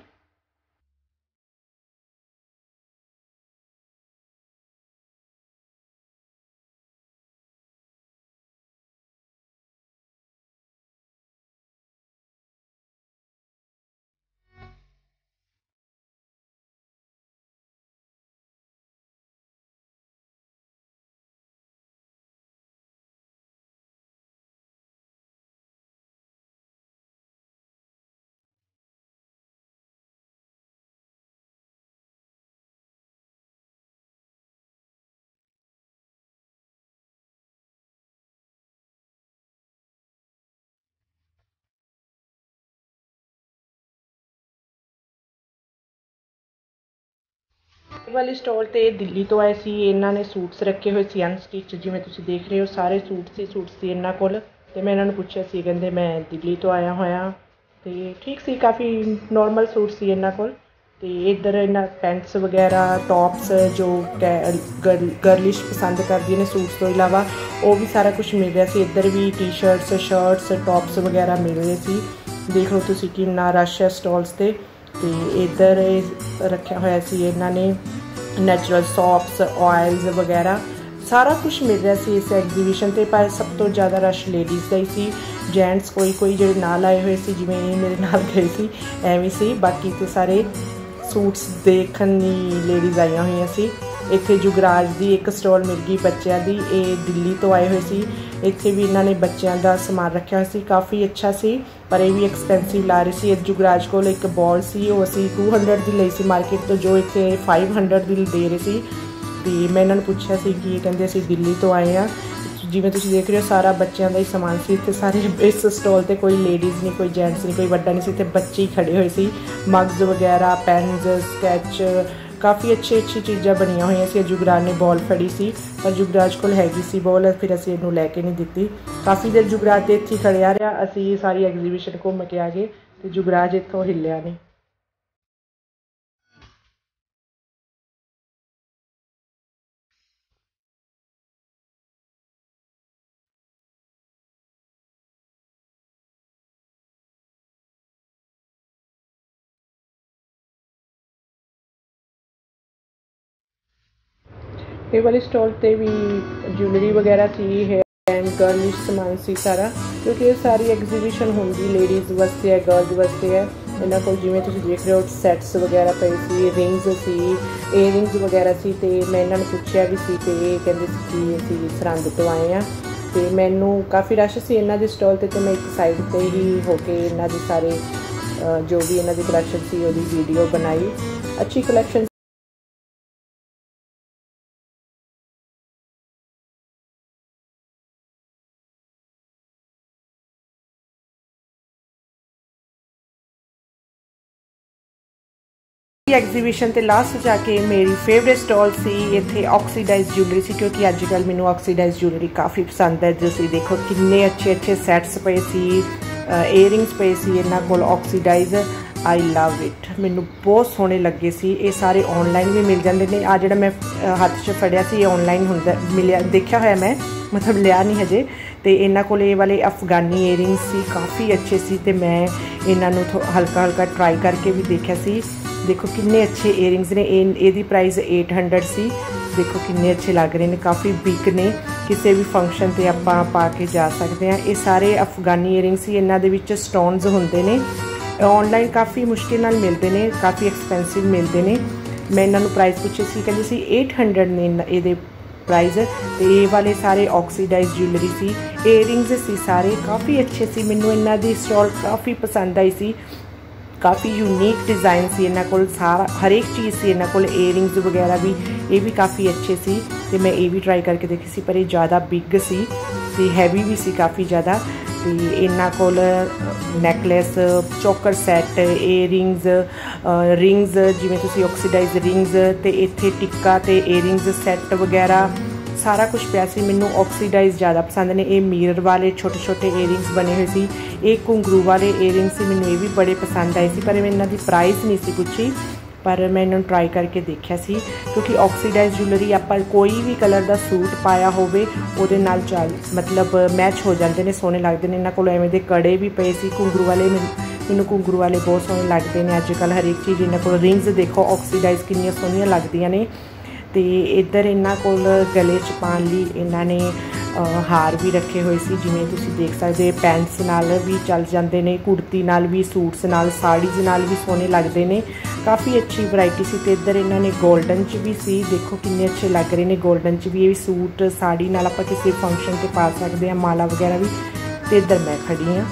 ਵਾਲੇ ਸਟੋਲ ਤੇ ਦਿੱਲੀ ਤੋਂ ਆਏ ਸੀ, ਇਹਨਾਂ ਨੇ ਸੂਟਸ ਰੱਖੇ ਹੋਏ ਸੀ ਅਨਸਟਿਚ ਜਿਵੇਂ ਤੁਸੀਂ ਦੇਖ ਰਹੇ ਹੋ, ਸਾਰੇ ਸੂਟ ਸੀ ਸੂਟ ਸੀ ਇਹਨਾਂ ਕੋਲ। ਅਤੇ ਮੈਂ ਇਹਨਾਂ ਨੂੰ ਪੁੱਛਿਆ ਸੀ, ਕਹਿੰਦੇ ਮੈਂ ਦਿੱਲੀ ਤੋਂ ਆਇਆ ਹੋਇਆ। ਅਤੇ ਠੀਕ ਸੀ, ਕਾਫੀ ਨੋਰਮਲ ਸੂਟ ਸੀ ਇਹਨਾਂ ਕੋਲ। ਅਤੇ ਇੱਧਰ ਇਹਨਾਂ ਪੈਂਟਸ ਵਗੈਰਾ ਟੌਪਸ ਜੋ ਗਰਲਿਸ਼ ਪਸੰਦ ਕਰਦੀਆਂ ਨੇ ਸੂਟਸ ਤੋਂ ਇਲਾਵਾ, ਉਹ ਵੀ ਸਾਰਾ ਕੁਝ ਮਿਲ ਰਿਹਾ ਸੀ। ਇੱਧਰ ਵੀ ਟੀ-ਸ਼ਰਟਸ ਸ਼ਰਟਸ ਟੌਪਸ ਵਗੈਰਾ ਮਿਲ ਰਹੇ ਸੀ। ਦੇਖ ਲਓ ਤੁਸੀਂ ਕਿੰਨਾ ਰਸ਼ ਹੈ ਸਟਾਲਸ ਤੇ। ਤੇ ਇੱਧਰ ਇਹ ਰੱਖਿਆ ਹੋਇਆ ਸੀ, ਇਹਨਾਂ ਨੇ ਨੈਚੁਰਲ ਸੌਪਸ ਆਇਲਸ ਵਗੈਰਾ, ਸਾਰਾ ਕੁਝ ਮਿਲ ਰਿਹਾ ਸੀ ਇਸ ਐਗਜ਼ੀਬਿਸ਼ਨ ਤੇ, ਪਰ ਸਭ ਤੋਂ ਜ਼ਿਆਦਾ ਰਸ਼ ਲੇਡੀਜ਼ ਦਾ ਹੀ ਸੀ। ਜੈਂਟਸ ਕੋਈ ਕੋਈ ਜਿਹੜੇ ਨਾਲ ਆਏ ਹੋਏ ਸੀ, ਜਿਵੇਂ ਇਹ ਮੇਰੇ ਨਾਲ ਗਏ ਸੀ, ਐਵੇਂ ਸੀ। ਬਾਕੀ ਤੇ ਸਾਰੇ ਸੂਟਸ ਦੇਖਣ ਲਈ ਲੇਡੀਜ਼ ਆਈਆਂ ਹੋਈਆਂ ਸੀ। ਇੱਥੇ ਜੁਗਰਾਜ ਦੀ ਇੱਕ ਸਟਾਲ ਮਿਲ ਗਈ ਬੱਚਿਆਂ ਦੀ, ਇਹ ਦਿੱਲੀ ਤੋਂ ਆਏ ਹੋਏ ਸੀ। ਇੱਥੇ ਵੀ ਇਹਨਾਂ ਨੇ ਬੱਚਿਆਂ ਦਾ ਸਮਾਨ ਰੱਖਿਆ ਹੋਇਆ ਸੀ, ਕਾਫੀ ਅੱਛਾ ਸੀ, ਪਰ ਇਹ ਵੀ ਐਕਸਪੈਂਸਿਵ ਲਾ ਰਹੇ ਸੀ। ਇਹ ਜੁਗਰਾਜ ਕੋਲ ਇੱਕ ਬਾਲ ਸੀ, ਉਹ ਅਸੀਂ 200 ਦੀ ਲਈ ਸੀ ਮਾਰਕੀਟ ਤੋਂ, ਜੋ ਇੱਥੇ 500 ਦੀ ਦੇ ਰਹੇ ਸੀ। ਤੇ ਮੈਂ ਇਹਨਾਂ ਨੂੰ ਪੁੱਛਿਆ ਸੀ ਕਿ ਇਹ ਕਹਿੰਦੇ ਅਸੀਂ ਦਿੱਲੀ ਤੋਂ ਆਏ ਆ ਜਿਵੇਂ ਤੁਸੀਂ ਦੇਖ ਰਹੇ ਹੋ, ਸਾਰਾ ਬੱਚਿਆਂ ਦਾ ਹੀ ਸਮਾਨ ਸੀ। ਇੱਥੇ ਸਾਰੇ ਇਸ ਸਟਾਲ ਤੇ ਕੋਈ ਲੇਡੀਜ਼ ਨਹੀਂ, ਕੋਈ ਜੈਂਟਸ ਨਹੀਂ, ਕੋਈ ਵੱਡਾ ਨਹੀਂ ਸੀ। ਇੱਥੇ ਬੱਚੇ ਹੀ ਖੜੇ ਹੋਏ ਸੀ। ਮਗਜ਼ ਵਗੈਰਾ ਪੈਨਸ ਸਕੈਚ ਕਾਫੀ ਅੱਛੀ ਅੱਛੀ ਚੀਜ਼ਾਂ ਬਣੀਆਂ ਹੋਈਆਂ ਸੀ। ਜੁਗਰਾਜ ਨੇ ਬਾਲ ਫੜੀ ਸੀ। ਪਰ ਜੁਗਰਾਜ ਕੋਲ ਹੈਗੀ ਸੀ ਬਾਲ ਫਿਰ ਅਸੀਂ ਇਹਨੂੰ ਲੈ ਕੇ ਨਹੀਂ ਦਿੱਤੀ। ਕਾਫੀ ਦੇਰ ਜੁਗਰਾਜ 'ਤੇ ਇੱਥੇ ਖੜਿਆ ਰਿਹਾ। ਅਸੀਂ ਸਾਰੀ ਐਗਜ਼ੀਬਿਸ਼ਨ ਘੁੰਮ ਕੇ ਆ ਗਏ ਤੇ ਜੁਗਰਾਜ ਇੱਥੋਂ ਹਿੱਲਿਆ ਨਹੀਂ। ਇਹ ਵਾਲੇ ਸਟਾਲ ਤੇ ਵੀ ਜੁਐਲਰੀ ਵਗੈਰਾ ਸੀ ਹੈ ਐਂਡ ਗਰਲਿਸ਼ ਸਮਾਨ ਸੀ ਸਾਰਾ, ਕਿਉਂਕਿ ਇਹ ਸਾਰੀ ਐਗਜ਼ੀਬਿਸ਼ਨ ਹੁੰਦੀ ਲੇਡੀਜ਼ ਵਾਸਤੇ ਹੈ ਗਰਲਜ਼ ਵਾਸਤੇ ਹੈ। ਇਹਨਾਂ ਕੋਲ ਜਿਵੇਂ ਤੁਸੀਂ ਦੇਖ ਰਹੇ ਹੋ ਸੈਟਸ ਵਗੈਰਾ ਪਏ ਸੀ ਰਿੰਗਸ ਸੀ ਏਅਰਿੰਗਸ ਵਗੈਰਾ ਸੀ ਤੇ ਮੈਂ ਇਹਨਾਂ ਨੂੰ ਪੁੱਛਿਆ ਵੀ ਸੀ ਤੇ ਇਹ ਕਹਿੰਦੇ ਸੀ ਕਿ ਅਸੀਂ ਸਰੰਦ ਤੋਂ ਆਏ ਆ ਤੇ ਮੈਨੂੰ ਕਾਫੀ ਰਸ਼ ਸੀ ਇਹਨਾਂ ਦੇ ਸਟਾਲ ਤੇ ਤੇ ਮੈਂ ਇੱਕ ਸਾਈਡ ਤੇ ਹੀ ਹੋ ਕੇ ਇਹਨਾਂ ਦੇ ਸਾਰੇ ਜੋ ਵੀ ਇਹਨਾਂ ਦੀ ਕਲੈਕਸ਼ਨ ਸੀ, ਉਹਦੀ ਵੀਡੀਓ ਬਣਾਈ। ਅੱਛੀ ਕਲੈਕਸ਼ਨ ਐਗਜ਼ੀਬਿਸ਼ਨ ਤੇ ਲਾਸਟ ਜਾ ਕੇ ਮੇਰੀ ਫੇਵਰਿਟ ਸਟਾਲ ਸੀ, ਇੱਥੇ ਆਕਸੀਡਾਈਜ਼ ਜੁਐਲਰੀ ਸੀ, ਕਿਉਂਕਿ ਅੱਜ ਕੱਲ ਮੈਨੂੰ ਆਕਸੀਡਾਈਜ਼ ਜੁਐਲਰੀ ਕਾਫੀ ਪਸੰਦ ਹੈ। ਤੁਸੀਂ ਦੇਖੋ ਕਿੰਨੇ ਅੱਛੇ ਅੱਛੇ ਸੈਟਸ ਪਏ ਸੀ ਏਅਰਿੰਗਸ ਪਏ ਸੀ, ਇਹਨਾਂ ਕੋਲ ਆਕਸੀਡਾਈਜ਼ ਆਈ ਲਵ ਇਟ ਮੈਨੂੰ ਬਹੁਤ ਸੋਹਣੇ ਲੱਗੇ ਸੀ, ਇਹ ਸਾਰੇ ਆਨਲਾਈਨ ਵੀ ਮਿਲ ਜਾਂਦੇ ਨੇ। ਆ ਜਿਹੜਾ ਮੈਂ ਹੱਥ 'ਚ ਫੜਿਆ ਸੀ, ਇਹ ਆਨਲਾਈਨ ਹੁੰਦਾ, ਮਿਲਿਆ, ਦੇਖਿਆ ਹੋਇਆ ਮੈਂ, ਮਤਲਬ ਲਿਆ ਨਹੀਂ ਹਜੇ। ਤੇ ਇਹਨਾਂ ਕੋਲ ਇਹ ਵਾਲੇ ਅਫਗਾਨੀ ਏਅਰਿੰਗਸ ਸੀ, ਕਾਫੀ ਅੱਛੇ ਸੀ ਤੇ ਮੈਂ ਇਹਨਾਂ ਨੂੰ ਥੋ- ਹਲਕਾ ਹਲਕਾ ਟਰਾਈ ਕਰਕੇ ਵੀ ਦੇਖਿਆ ਸੀ। ਦੇਖੋ ਕਿੰਨੇ ਅੱਛੇ ਏਅਰਿੰਗਸ ਨੇ। ਇਹ ਇਹਦੀ ਪ੍ਰਾਈਸ 800 ਸੀ। ਦੇਖੋ ਕਿੰਨੇ ਅੱਛੇ ਲੱਗ ਰਹੇ ਨੇ। ਕਾਫੀ ਬਿਗ ਨੇ। ਕਿਸੇ ਵੀ ਫੰਕਸ਼ਨ ਤੇ ਆਪਾਂ ਪਾ ਕੇ ਜਾ ਸਕਦੇ ਆ ਇਹ ਸਾਰੇ ਅਫਗਾਨੀ ਏਅਰਿੰਗਸ ਸੀ। ਇਹਨਾਂ ਦੇ ਵਿੱਚ ਸਟੋਨਸ ਹੁੰਦੇ ਨੇ। ਆਨਲਾਈਨ ਕਾਫੀ ਮੁਸ਼ਕਿਲ ਨਾਲ ਮਿਲਦੇ ਨੇ। ਕਾਫੀ ਐਕਸਪੈਂਸਿਵ ਮਿਲਦੇ ਨੇ। ਮੈਂ ਇਹਨਾਂ ਨੂੰ ਪ੍ਰਾਈਸ ਪੁੱਛੇ ਸੀ। ਕਹਿੰਦੇ ਸੀ 800 ਨੇ ਇਹਨਾਂ- ਇਹਦੇ ਪ੍ਰਾਈਸ ਤੇ ਇਹ ਵਾਲੇ ਸਾਰੇ ਆਕਸੀਡਾਈਜ਼ ਜੁਐਲਰੀ ਸੀ। ਏਅਰਿੰਗਸ ਸੀ ਸਾਰੇ। ਕਾਫੀ ਅੱਛੇ ਸੀ। ਮੈਨੂੰ ਇਹਨਾਂ ਦੀ ਸਟਾਲ ਕਾਫੀ ਪਸੰਦ ਆਈ ਸੀ। ਕਾਫੀ ਯੂਨੀਕ ਡਿਜ਼ਾਈਨ ਸੀ, ਇਹਨਾਂ ਕੋਲ ਸਾਰਾ, ਹਰੇਕ ਚੀਜ਼ ਸੀ, ਇਹਨਾਂ ਕੋਲ ਏਅਰਿੰਗਸ ਵਗੈਰਾ ਵੀ, ਇਹ ਵੀ ਕਾਫੀ ਅੱਛੇ ਸੀ ਤੇ ਮੈਂ ਇਹ ਵੀ ਟਰਾਈ ਕਰਕੇ ਦੇਖੀ ਸੀ, ਪਰ ਇਹ ਜ਼ਿਆਦਾ ਬਿਗ ਸੀ ਤੇ ਹੈਵੀ ਵੀ ਸੀ ਕਾਫੀ ਜ਼ਿਆਦਾ ਤੇ ਇਹਨਾਂ ਕੋਲ necklace choker set earrings rings ਜਿਵੇਂ ਤੁਸੀਂ ਆਕਸੀਡਾਈਜ਼ ਰਿੰਗਸ ਤੇ ਇੱਥੇ ਟਿੱਕਾ ਤੇ ਏਅਰਿੰਗਸ ਸੈੱਟ ਵਗੈਰਾ ਸਾਰਾ ਕੁਝ ਪਿਆ ਸੀ, ਮੈਨੂੰ ਆਕਸੀਡਾਈਜ਼ ਜ਼ਿਆਦਾ ਪਸੰਦ ਨੇ। ਇਹ ਮਿਰਰ ਵਾਲੇ ਛੋਟੇ ਛੋਟੇ ਏਅਰਿੰਗਸ ਬਣੇ ਹੋਏ ਸੀ। ਇਹ ਘੁੰਗਰੂ ਵਾਲੇ ਏਅਰਿੰਗਸ ਸੀ, ਮੈਨੂੰ ਇਹ ਵੀ ਬੜੇ ਪਸੰਦ ਆਏ ਸੀ, ਪਰ ਮੈਂ ਇਹਨਾਂ ਦੀ ਪ੍ਰਾਈਸ ਨਹੀਂ ਸੀ ਪੁੱਛੀ। ਪਰ ਮੈਂ ਇਹਨਾਂ ਨੂੰ ਟਰਾਈ ਕਰਕੇ ਦੇਖਿਆ ਸੀ, ਕਿਉਂਕਿ ਆਕਸੀਡਾਈਜ਼ ਜੁਐਲਰੀ ਆਪਾਂ ਕੋਈ ਵੀ ਕਲਰ ਦਾ ਸੂਟ ਪਾਇਆ ਹੋਵੇ, ਉਹਦੇ ਨਾਲ ਚੱਲ, ਮਤਲਬ ਮੈਚ ਹੋ ਜਾਂਦੇ ਨੇ, ਸੋਹਣੇ ਲੱਗਦੇ ਨੇ। ਇਹਨਾਂ ਕੋਲ ਐਵੇਂ ਦੇ ਕੜੇ ਵੀ ਪਏ ਸੀ, ਘੁੰਗਰੂ ਵਾਲੇ ਮੈਨੂੰ ਮੈਨੂੰ ਘੁੰਗਰੂ ਵਾਲੇ ਬਹੁਤ ਸੋਹਣੇ ਲੱਗਦੇ ਨੇ। ਅੱਜ ਕੱਲ ਹਰੇਕ ਚੀਜ਼ ਇਹਨਾਂ ਕੋਲ ਰਿੰਗਸ ਦੇਖੋ ਆਕਸੀਡਾਈਜ਼ ਕਿੰਨੀਆਂ ਸੋਹਣੀਆਂ ਲੱਗਦੀਆਂ ਨੇ। ਤੇ ਇੱਧਰ ਇਹਨਾਂ ਕੋਲ ਗਲੇ 'ਚ ਪਾਉਣ ਲਈ ਇਹਨਾਂ ਨੇ ਹਾਰ ਵੀ ਰੱਖੇ ਹੋਏ ਸੀ, ਜਿਵੇਂ ਤੁਸੀਂ ਦੇਖ ਸਕਦੇ ਪੈਂਟਸ ਨਾਲ ਵੀ ਚੱਲ ਜਾਂਦੇ ਨੇ, ਕੁੜਤੀ ਨਾਲ ਵੀ, ਸੂਟਸ ਨਾਲ, ਸਾੜੀਜ਼ ਨਾਲ ਵੀ ਸੋਹਣੇ ਲੱਗਦੇ ਨੇ, ਕਾਫੀ ਅੱਛੀ ਵੈਰਾਈਟੀ ਸੀ ਤੇ ਇੱਧਰ ਇਹਨਾਂ ਨੇ 골ਡਨ 'ਚ ਵੀ ਸੀ, ਦੇਖੋ ਕਿੰਨੇ ਅੱਛੇ ਲੱਗ ਰਹੇ ਨੇ 골ਡਨ 'ਚ ਵੀ, ਇਹ ਵੀ ਸੂਟ, ਸਾੜੀ ਨਾਲ ਆਪਾਂ ਕਿਸੇ ਫੰਕਸ਼ਨ ਤੇ ਪਾ ਸਕਦੇ ਹਾਂ, ਮਾਲਾ ਵਗੈਰਾ ਵੀ, ਤੇ ਇੱਧਰ ਮੈਂ ਖੜੀ ਹਾਂ।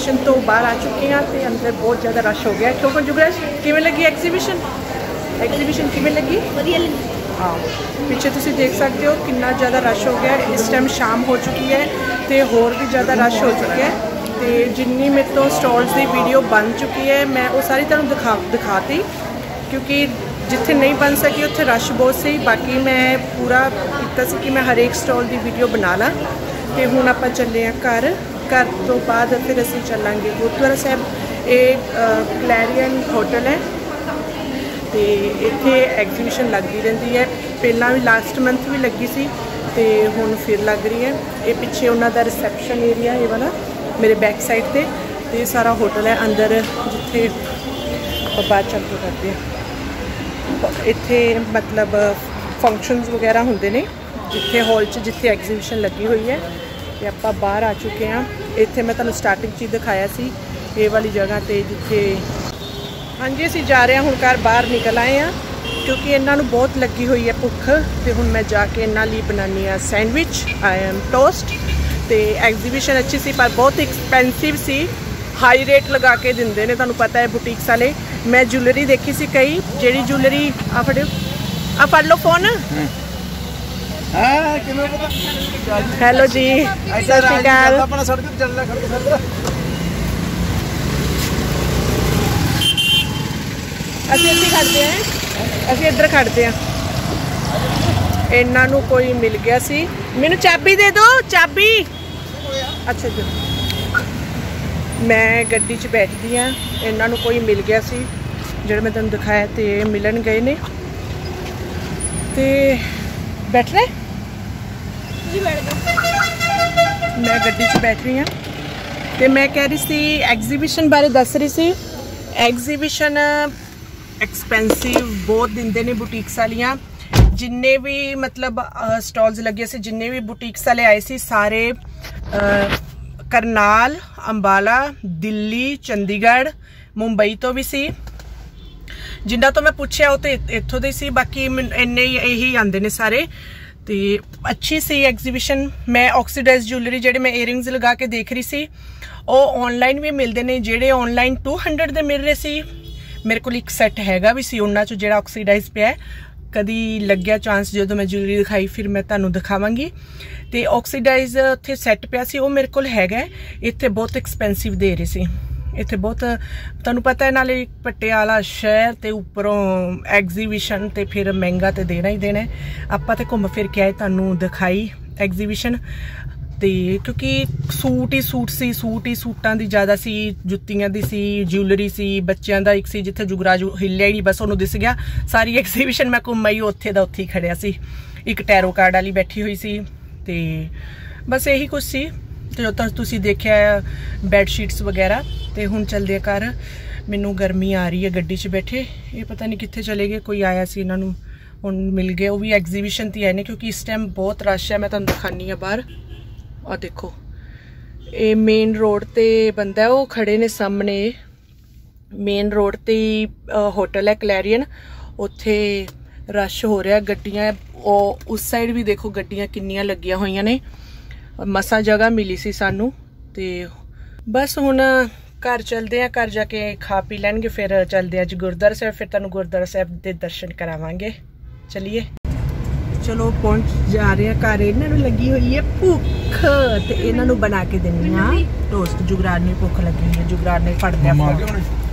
ਐਗਜ਼ੀਬਿਸ਼ਨ ਤੋਂ ਬਾਹਰ ਆ ਚੁੱਕੇ ਹਾਂ ਤੇ ਅੰਦਰ ਬਹੁਤ ਜ਼ਿਆਦਾ ਰਸ਼ ਹੋ ਗਿਆ। ਕਿਉਂਕਿ ਜੁਗਰਾਜ ਕਿਵੇਂ ਲੱਗੀ ਐਗਜ਼ੀਬਿਸ਼ਨ ਐਗਜ਼ੀਬਿਸ਼ਨ ਕਿਵੇਂ ਲੱਗੀ? ਵਧੀਆ ਲੱਗੀ। ਹਾਂ। ਪਿੱਛੇ ਤੁਸੀਂ ਦੇਖ ਸਕਦੇ ਹੋ ਕਿੰਨਾ ਜ਼ਿਆਦਾ ਰਸ਼ ਹੋ ਗਿਆ। ਇਸ ਟਾਈਮ ਸ਼ਾਮ ਹੋ ਚੁੱਕੀ ਹੈ ਤੇ ਹੋਰ ਵੀ ਜ਼ਿਆਦਾ ਰਸ਼ ਹੋ ਚੁੱਕਿਆ ਹੈ। ਤੇ ਜਿੰਨੀ ਮੇਰੇ ਤੋਂ ਸਟਾਲਸ ਦੀ ਵੀਡੀਓ ਬਣ ਚੁੱਕੀ ਹੈ ਮੈਂ ਉਹ ਸਾਰੀ ਤੁਹਾਨੂੰ ਦਿਖਾ ਦਿਖਾਤੀ। ਕਿਉਂਕਿ ਜਿੱਥੇ ਨਹੀਂ ਬਣ ਸਕੀ ਉੱਥੇ ਰਸ਼ ਬਹੁਤ ਸੀ। ਬਾਕੀ ਮੈਂ ਪੂਰਾ ਕੀਤਾ ਸੀ ਕਿ ਮੈਂ ਹਰੇਕ ਸਟਾਲ ਦੀ ਵੀਡੀਓ ਬਣਾ ਲਾਂ। ਤੇ ਹੁਣ ਆਪਾਂ ਚੱਲੇ ਆ ਘਰ। ਘਰ ਤੋਂ ਬਾਅਦ ਫਿਰ ਅਸੀਂ ਚੱਲਾਂਗੇ। ਗੁਰਦੁਆਰਾ ਸਾਹਿਬ, ਇਹ ਕਲੈਰੀਅਨ ਹੋਟਲ ਹੈ। ਤੇ ਇੱਥੇ ਐਗਜ਼ੀਬਿਸ਼ਨ ਲੱਗਦੀ ਰਹਿੰਦੀ ਹੈ। ਪਹਿਲਾਂ ਵੀ ਲਾਸਟ ਮੰਥ ਵੀ ਲੱਗੀ ਸੀ ਤੇ ਹੁਣ ਫਿਰ ਲੱਗ ਰਹੀ ਹੈ। ਇਹ ਪਿੱਛੇ ਉਹਨਾਂ ਦਾ ਰਿਸੈਪਸ਼ਨ ਏਰੀਆ ਇਹ ਵਾਲਾ, ਮੇਰੇ ਬੈਕ ਸਾਈਡ ਤੇ ਤੇ ਸਾਰਾ ਹੋਟਲ ਹੈ ਅੰਦਰ, ਜਿੱਥੇ ਆਪਾਂ ਬਾਅਦ ਚੱਲ ਕਰਦੇ ਹਾਂ। ਇੱਥੇ ਮਤਲਬ ਫੰਕਸ਼ਨਸ ਵਗੈਰਾ ਹੁੰਦੇ ਨੇ। ਜਿੱਥੇ ਹਾਲ 'ਚ, ਜਿੱਥੇ ਐਗਜ਼ੀਬਿਸ਼ਨ ਲੱਗੀ ਹੋਈ ਹੈ। ਤੇ ਆਪਾਂ ਬਾਹਰ ਆ ਚੁੱਕੇ ਹਾਂ। ਇੱਥੇ ਮੈਂ ਤੁਹਾਨੂੰ ਸਟਾਰਟਿੰਗ 'ਚ ਹੀ ਦਿਖਾਇਆ ਸੀ, ਇਹ ਵਾਲੀ ਜਗ੍ਹਾ ਤੇ ਜਿੱਥੇ ਹਾਂਜੀ, ਅਸੀਂ ਜਾ ਰਹੇ ਹਾਂ, ਹੁਣ ਘਰ ਬਾਹਰ ਨਿਕਲ ਆਏ ਆ ਕਿਉਂਕਿ ਇਹਨਾਂ ਨੂੰ ਬਹੁਤ ਲੱਗੀ ਹੋਈ ਹੈ ਭੁੱਖ, ਤੇ ਹੁਣ ਮੈਂ ਜਾ ਕੇ ਇਹਨਾਂ ਲਈ ਬਣਾਉਣੀ ਆ ਸੈਂਡਵਿਚ ਆਈ ਐਮ ਟੋਸਟ ਤੇ ਐਗਜ਼ੀਬਿਸ਼ਨ ਅੱਛੀ ਸੀ, ਪਰ ਬਹੁਤ ਐਕਸਪੈਂਸਿਵ ਸੀ ਹਾਈ ਰੇਟ ਲਗਾ ਕੇ ਦਿੰਦੇ ਨੇ, ਤੁਹਾਨੂੰ ਪਤਾ ਹੈ ਬੁਟੀਕਸ ਵਾਲੇ। ਮੈਂ ਜੁਐਲਰੀ ਦੇਖੀ ਸੀ ਕਈ, ਜਿਹੜੀ ਜੁਐਲਰੀ ਆ ਫੜਿਓ ਆ ਫੜ ਲਓ ਫੋਨ ਹਾਂ ਕਿਵੇਂ ਪਤਾ? ਹੈਲੋ ਜੀ ਸਤਿ ਸ਼੍ਰੀ ਅਕਾਲ। ਆਪਣਾ ਸੜਕ ਤੇ ਚੱਲਣਾ ਖੜ ਕੇ ਸੜਕ ਅਸੀਂ ਇੱਥੇ ਖੜਦੇ ਆਂ ਅਸੀਂ ਇੱਧਰ ਖੜਦੇ ਆਂ ਇਹਨਾਂ ਨੂੰ ਕੋਈ ਮਿਲ ਗਿਆ ਸੀ। ਮੈਨੂੰ ਚਾਬੀ ਦੇ ਦਿਓ ਚਾਬੀ। ਅੱਛਾ ਜੀ। ਮੈਂ ਗੱਡੀ 'ਚ ਬੈਠਦੀ ਆ ਇਹਨਾਂ ਨੂੰ ਕੋਈ ਮਿਲ ਗਿਆ ਸੀ। ਜਿਹੜਾ ਮੈਂ ਤੁਹਾਨੂੰ ਦਿਖਾਇਆ ਤੇ ਮਿਲਣ ਗਏ ਨੇ। ਤੇ ਬੈਠ ਰਹੇ ਤੁਸੀਂ ਬੈਠ ਜਾਓ ਮੈਂ ਗੱਡੀ 'ਚ ਬੈਠ ਰਹੀ ਹਾਂ ਤੇ ਮੈਂ ਕਹਿ ਰਹੀ ਸੀ ਐਗਜ਼ੀਬਿਸ਼ਨ ਬਾਰੇ ਦੱਸ ਰਹੀ ਸੀ ਐਗਜ਼ੀਬਿਸ਼ਨ ਐਕਸਪੈਂਸਿਵ ਬਹੁਤ ਦਿੰਦੇ ਨੇ ਬੁਟੀਕਸ ਵਾਲੀਆਂ ਜਿੰਨੇ ਵੀ ਮਤਲਬ ਸਟਾਲਸ ਲੱਗੇ ਸੀ ਜਿੰਨੇ ਵੀ ਬੁਟੀਕਸ ਵਾਲੇ ਆਏ ਸੀ ਸਾਰੇ ਅਹ, ਕਰਨਾਲ ਅੰਬਾਲਾ ਦਿੱਲੀ ਚੰਡੀਗੜ੍ਹ ਮੁੰਬਈ ਤੋਂ ਵੀ ਸੀ ਜਿੰਨਾ ਤੋਂ ਮੈਂ ਪੁੱਛਿਆ ਉਹ ਤੇ ਇੱਥੋਂ ਦੇ ਸੀ ਬਾਕੀ ਮੈਨ- ਇੰਨੇ ਹੀ ਇਹੀ ਆਂਦੇ ਨੇ ਸਾਰੇ ਤੇ ਅੱਛੀ ਸੀ ਐਗਜ਼ੀਬਿਸ਼ਨ ਮੈਂ ਆਕਸੀਡਾਈਜ਼ ਜੁਐਲਰੀ ਜਿਹੜੇ ਮੈਂ ਇਅਰਿੰਗਸ ਲਗਾ ਕੇ ਦੇਖ ਰਹੀ ਸੀ, ਉਹ ਆਨਲਾਈਨ ਵੀ ਮਿਲਦੇ ਨੇ, ਜਿਹੜੇ ਆਨਲਾਈਨ 200 ਦੇ ਮਿਲ ਰਹੇ ਸੀ। ਮੇਰੇ ਕੋਲ ਇੱਕ ਸੈੱਟ ਹੈਗਾ ਵੀ ਸੀ, ਉਹਨਾਂ ਚ ਜਿਹੜਾ ਆਕਸੀਡਾਈਜ਼ ਪਿਆ ਕਦੀ ਲੱਗਿਆ ਚਾਂਸ ਜਦੋਂ ਮੈਂ ਜੁਐਲਰੀ ਦਿਖਾਈ, ਫਿਰ ਮੈਂ ਤੁਹਾਨੂੰ ਦਿਖਾਵਾਂਗੀ। ਤੇ ਆਕਸੀਡਾਈਜ਼ ਉੱਥੇ ਸੈੱਟ ਪਿਆ ਸੀ, ਉਹ ਮੇਰੇ ਕੋਲ ਹੈਗਾ ਇੱਥੇ ਬਹੁਤ ਐਕਸਪੈਂਸਿਵ ਦੇ ਰਹੇ ਸੀ। ਇੱਥੇ ਬਹੁਤ, ਤੁਹਾਨੂੰ ਪਤਾ ਹੈ ਨਾਲੇ ਪਟਿਆਲਾ ਸ਼ਹਿਰ ਤੇ ਉੱਪਰੋਂ ਐਗਜ਼ੀਬਿਸ਼ਨ ਤੇ ਫਿਰ ਮਹਿੰਗਾ ਤੇ ਦੇਣਾ ਹੀ ਦੇਣਾ ਆਪਾਂ ਤੇ ਘੁੰਮ ਫਿਰ ਕੇ ਆਏ, ਤੁਹਾਨੂੰ ਦਿਖਾਈ ਐਗਜ਼ੀਬਿਸ਼ਨ ਤੇ ਕਿਉਂਕਿ ਸੂਟ ਹੀ ਸੂਟ ਸੀ, ਸੂਟ ਹੀ ਸੂਟਾਂ ਦੀ ਜ਼ਿਆਦਾ ਸੀ, ਜੁੱਤੀਆਂ ਦੀ ਸੀ ਜਿਊਲਰੀ ਸੀ, ਬੱਚਿਆਂ ਦਾ ਇੱਕ ਸੀ ਜਿੱਥੇ ਜੁਗਰਾਜ ਹਿੱਲਿਆ ਹੀ ਨਹੀਂ, ਬਸ ਉਹਨੂੰ ਦਿਸ ਗਿਆ। ਸਾਰੀ ਐਗਜ਼ੀਬਿਸ਼ਨ ਮੈਂ ਘੁੰਮ ਆਈ, ਉੱਥੇ ਦਾ ਉੱਥੇ ਹੀ ਖੜਿਆ ਸੀ। ਇੱਕ ਟੈਰੋ ਕਾਰਡ ਵਾਲੀ ਬੈਠੀ ਹੋਈ ਸੀ ਤੇ ਬਸ ਇਹੀ ਕੁਝ ਸੀ। ਤੇ ਜੋ ਤਾਂ ਤੁਸੀਂ ਦੇਖਿਆ ਬੈੱਡ ਸ਼ੀਟਸ ਵਗੈਰਾ, ਤੇ ਹੁਣ ਚੱਲਦੇ ਆ ਘਰ। ਮੈਨੂੰ ਗਰਮੀ ਆ ਰਹੀ ਹੈ ਗੱਡੀ 'ਚ ਬੈਠੇ। ਇਹ ਪਤਾ ਨਹੀਂ ਕਿੱਥੇ ਚਲੇ ਗਏ, ਕੋਈ ਆਇਆ ਸੀ ਇਹਨਾਂ ਨੂੰ, ਹੁਣ ਮਿਲ ਗਏ। ਉਹ ਵੀ ਐਗਜ਼ੀਬਿਸ਼ਨ ਤੇ ਆਏ ਨੇ, ਕਿਉਂਕਿ ਇਸ ਟਾਈਮ ਬਹੁਤ ਰਸ਼ ਹੈ, ਮੈਂ ਤੁਹਾਨੂੰ ਦਿਖਾਨੀ ਆ ਬਾਹਰ। ਆ ਦੇਖੋ। ਇਹ ਮੇਨ ਰੋਡ ਤੇ ਬੰਦਾ ਉਹ ਖੜੇ ਨੇ ਸਾਹਮਣੇ। ਮੇਨ ਰੋਡ ਤੇ ਹੋਟਲ ਹੈ, ਕਲੈਰੀਅਨ। ਉੱਥੇ ਰਸ਼ ਹੋ ਰਿਹਾ, ਗੱਡੀਆਂ, ਉਹ, ਉਸ ਸਾਈਡ ਵੀ ਦੇਖੋ, ਗੱਡੀਆਂ ਕਿੰਨੀਆਂ ਲੱਗੀਆਂ ਹੋਈਆਂ ਨੇ। ਮਸਾ ਜਗ੍ਹਾ ਮਿਲੀ ਸੀ ਸਾਨੂੰ ਤੇ ਬਸ ਹੁਣ ਘਰ ਚਲਦੇ ਆ ਘਰ ਜਾ ਕੇ ਖਾ ਪੀ ਲੈਣਗੇ ਫਿਰ ਚਲਦੇ ਆ ਅੱਜ ਗੁਰਦੁਆਰਾ ਸਾਹਿਬ ਫਿਰ ਤੁਹਾਨੂੰ ਗੁਰਦੁਆਰਾ ਸਾਹਿਬ ਦੇ ਦਰਸ਼ਨ ਕਰਾਵਾਂਗੇ। ਚਲਿਏ। ਚਲੋ ਪਹੁੰਚ ਜਾ ਰਹੇ ਆ ਘਰ। ਇਹਨਾਂ ਨੂੰ ਲੱਗੀ ਹੋਈ ਹੈ ਭੁੱਖ ਤੇ ਇਹਨਾਂ ਨੂੰ ਬਣਾ ਕੇ ਦਿੰਨੀ ਆ ਟੋਸਟ ਜੁਗਰਾਜ ਨੂੰ ਭੁੱਖ ਲੱਗੀ ਹੋਈ ਹੈ ਜੁਗਰਾਜ ਨੇ ਫੜ ਲਿਆ।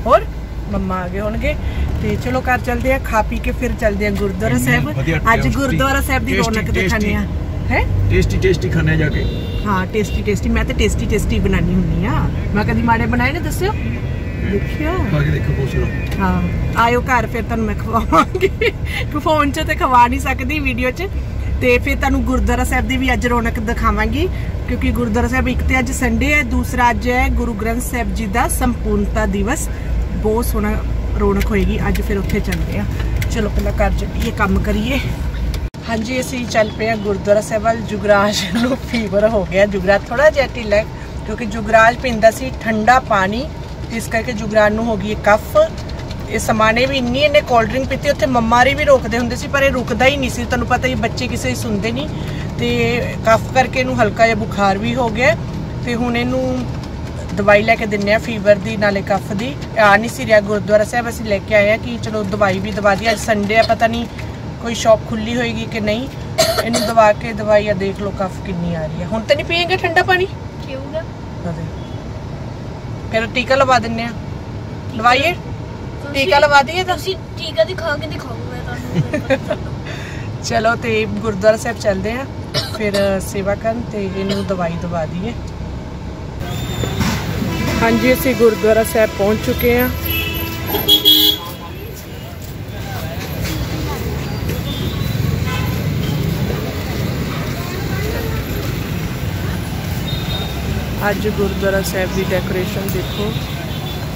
ਹੋਰ? ਮੰਮਾ ਆ ਗਏ ਹੋਣਗੇ। ਤੇ ਚਲੋ ਘਰ ਚਲਦੇ ਆ ਖਾ ਪੀ ਕੇ ਫਿਰ ਚਲਦੇ ਆ ਗੁਰਦੁਆਰਾ ਸਾਹਿਬ। ਅੱਜ ਗੁਰਦੁਆਰਾ ਸਾਹਿਬ ਦੀ ਰੌਣਕ ਦਿਖਾਣੀ ਆ ਹੈ? ਟੇਸਟੀ ਟੇਸਟੀ ਖਾਣੇ ਜਾ ਕੇ। ਹਾਂ ਟੇਸਟੀ ਟੇਸਟੀ ਮੈਂ ਤਾਂ ਟੇਸਟੀ ਟੇਸਟੀ ਬਣਾਉਣੀ ਹੁੰਨੀ ਆ ਮੈਂ ਕਦੀ ਮਾੜੇ ਬਣਾਏ ਨੇ ਦੱਸਿਓ? ਦੇਖਿਓ। ਖਾ ਕੇ ਦੇਖੋ ਪੁੱਛ ਲਓ। ਹਾਂ। ਆਇਓ ਘਰ ਫਿਰ ਤੁਹਾਨੂੰ ਮੈਂ ਖਵਾਵਾਂਗੀ। ਕਿ ਫੋਨ 'ਚ ਤੇ ਖਵਾ ਨਹੀਂ ਸਕਦੀ ਵੀਡੀਓ 'ਚ। ਤੇ ਫਿਰ ਤੁਹਾਨੂੰ ਗੁਰਦੁਆਰਾ ਸਾਹਿਬ ਦੀ ਵੀ ਅੱਜ ਰੌਣਕ ਦਿਖਾਵਾਂਗੀ। ਕਿਉਂਕਿ ਗੁਰਦੁਆਰਾ ਸਾਹਿਬ ਇੱਕ ਤੇ ਅੱਜ ਸੰਡੇ ਹੈ ਦੂਸਰਾ ਅੱਜ ਹੈ ਗੁਰੂ ਗ੍ਰੰਥ ਸਾਹਿਬ ਜੀ ਦਾ ਸੰਪੂਰਨਤਾ ਦਿਵਸ। ਬਹੁਤ ਸੋਹਣਾ ਰੌਣਕ ਹੋਏਗੀ। ਅੱਜ ਫਿਰ ਉੱਥੇ ਚੱਲਦੇ ਆ ਚਲੋ ਪਹਿਲਾਂ ਘਰ ਚੱਲੀਏ ਕੰਮ ਕਰੀਏ। ਹਾਂਜੀ, ਅਸੀਂ ਚੱਲ ਪਏ ਆ ਗੁਰਦੁਆਰਾ ਸਾਹਿਬ ਵੱਲ। ਜੁਗਰਾਜ ਨੂੰ ਫੀਵਰ ਹੋ ਗਿਆ। ਜੁਗਰਾਜ ਥੋੜਾ ਜਿਹਾ ਢਿੱਲਾ ਕਿਉਂਕਿ ਜੁਗਰਾਜ ਪੀਂਦਾ ਸੀ ਠੰਡਾ ਪਾਣੀ। ਇਸ ਕਰਕੇ ਜੁਗਰਾਜ ਨੂੰ ਹੋ ਗਈ ਹੈ ਕਫ ਇਹ ਸਮਾਨੇ ਵੀ ਇੰਨੀ ਇਹਨੇ ਕੋਲਡ ਡਰਿੰਕ ਪੀਤੀ, ਉੱਥੇ ਮੰਮਾਰੀ ਵੀ ਰੋਕਦੇ ਹੁੰਦੇ ਸੀ, ਪਰ ਇਹ ਰੁਕਦਾ ਹੀ ਨਹੀਂ ਸੀ। ਤੁਹਾਨੂੰ ਪਤਾ ਹੀ ਬੱਚੇ ਕਿਸੇ ਸੁਣਦੇ ਨਹੀਂ। ਤੇ ਕਫ ਕਰਕੇ ਇਹਨੂੰ ਹਲਕਾ ਜਿਹਾ ਬੁਖਾਰ ਵੀ ਹੋ ਗਿਆ ਤੇ ਹੁਣ ਇਹਨੂੰ ਦਵਾਈ ਲੈ ਕੇ ਦਿੰਨੇ ਆ ਫੀਵਰ ਦੀ, ਨਾਲੇ ਕਫ ਦੀ। ਆ ਨਹੀਂ ਸੀ ਰਿਹਾ ਗੁਰਦੁਆਰਾ ਸਾਹਿਬ, ਅਸੀਂ ਲੈ ਕੇ ਆਏ ਆ ਕਿ ਚਲੋ ਦਵਾਈ ਵੀ ਦਵਾ ਦੀ ਅੱਜ ਸੰਡੇ ਆ, ਪਤਾ ਨਹੀਂ ਕੋਈ ਸ਼ਾਪ ਖੁੱਲੀ ਹੋਏਗੀ ਕਿ ਨਹੀਂ ਇਹਨੂੰ ਦਵਾ ਕੇ ਦਵਾਈ ਆ ਦੇਖ ਲਓ ਕਫ ਕਿੰਨੀ ਆ ਰਹੀ ਹੈ। ਹੁਣ ਤਾਂ ਨਹੀਂ ਪੀਏਗੇ ਠੰਡਾ ਪਾਣੀ? ਕੀ ਹੋਊਗਾ ਫਿਰ ਟੀਕਾ ਲਵਾ ਦਿੰਨੇ ਆ। ਲਵਾਈਏ? ਟੀਕਾ ਲਵਾ ਦਈਏ ਤੁਸੀਂ ਟੀਕਾ ਦਿਖਾ ਕੇ ਦਿਖਾਉਂਗਾ ਤੁਹਾਨੂੰ। ਚਲੋ ਤੇ ਗੁਰਦੁਆਰਾ ਸਾਹਿਬ ਚੱਲਦੇ ਆ। ਫਿਰ ਸੇਵਾ ਕਰਨ ਤੇ ਇਹਨੂੰ ਦਵਾਈ ਦਵਾ ਦਈਏ। ਹਾਂਜੀ ਅਸੀਂ ਗੁਰਦੁਆਰਾ ਸਾਹਿਬ ਪਹੁੰਚ ਚੁੱਕੇ ਆ। ਅੱਜ ਗੁਰਦੁਆਰਾ ਸਾਹਿਬ ਦੀ ਡੈਕੋਰੇਸ਼ਨ ਦੇਖੋ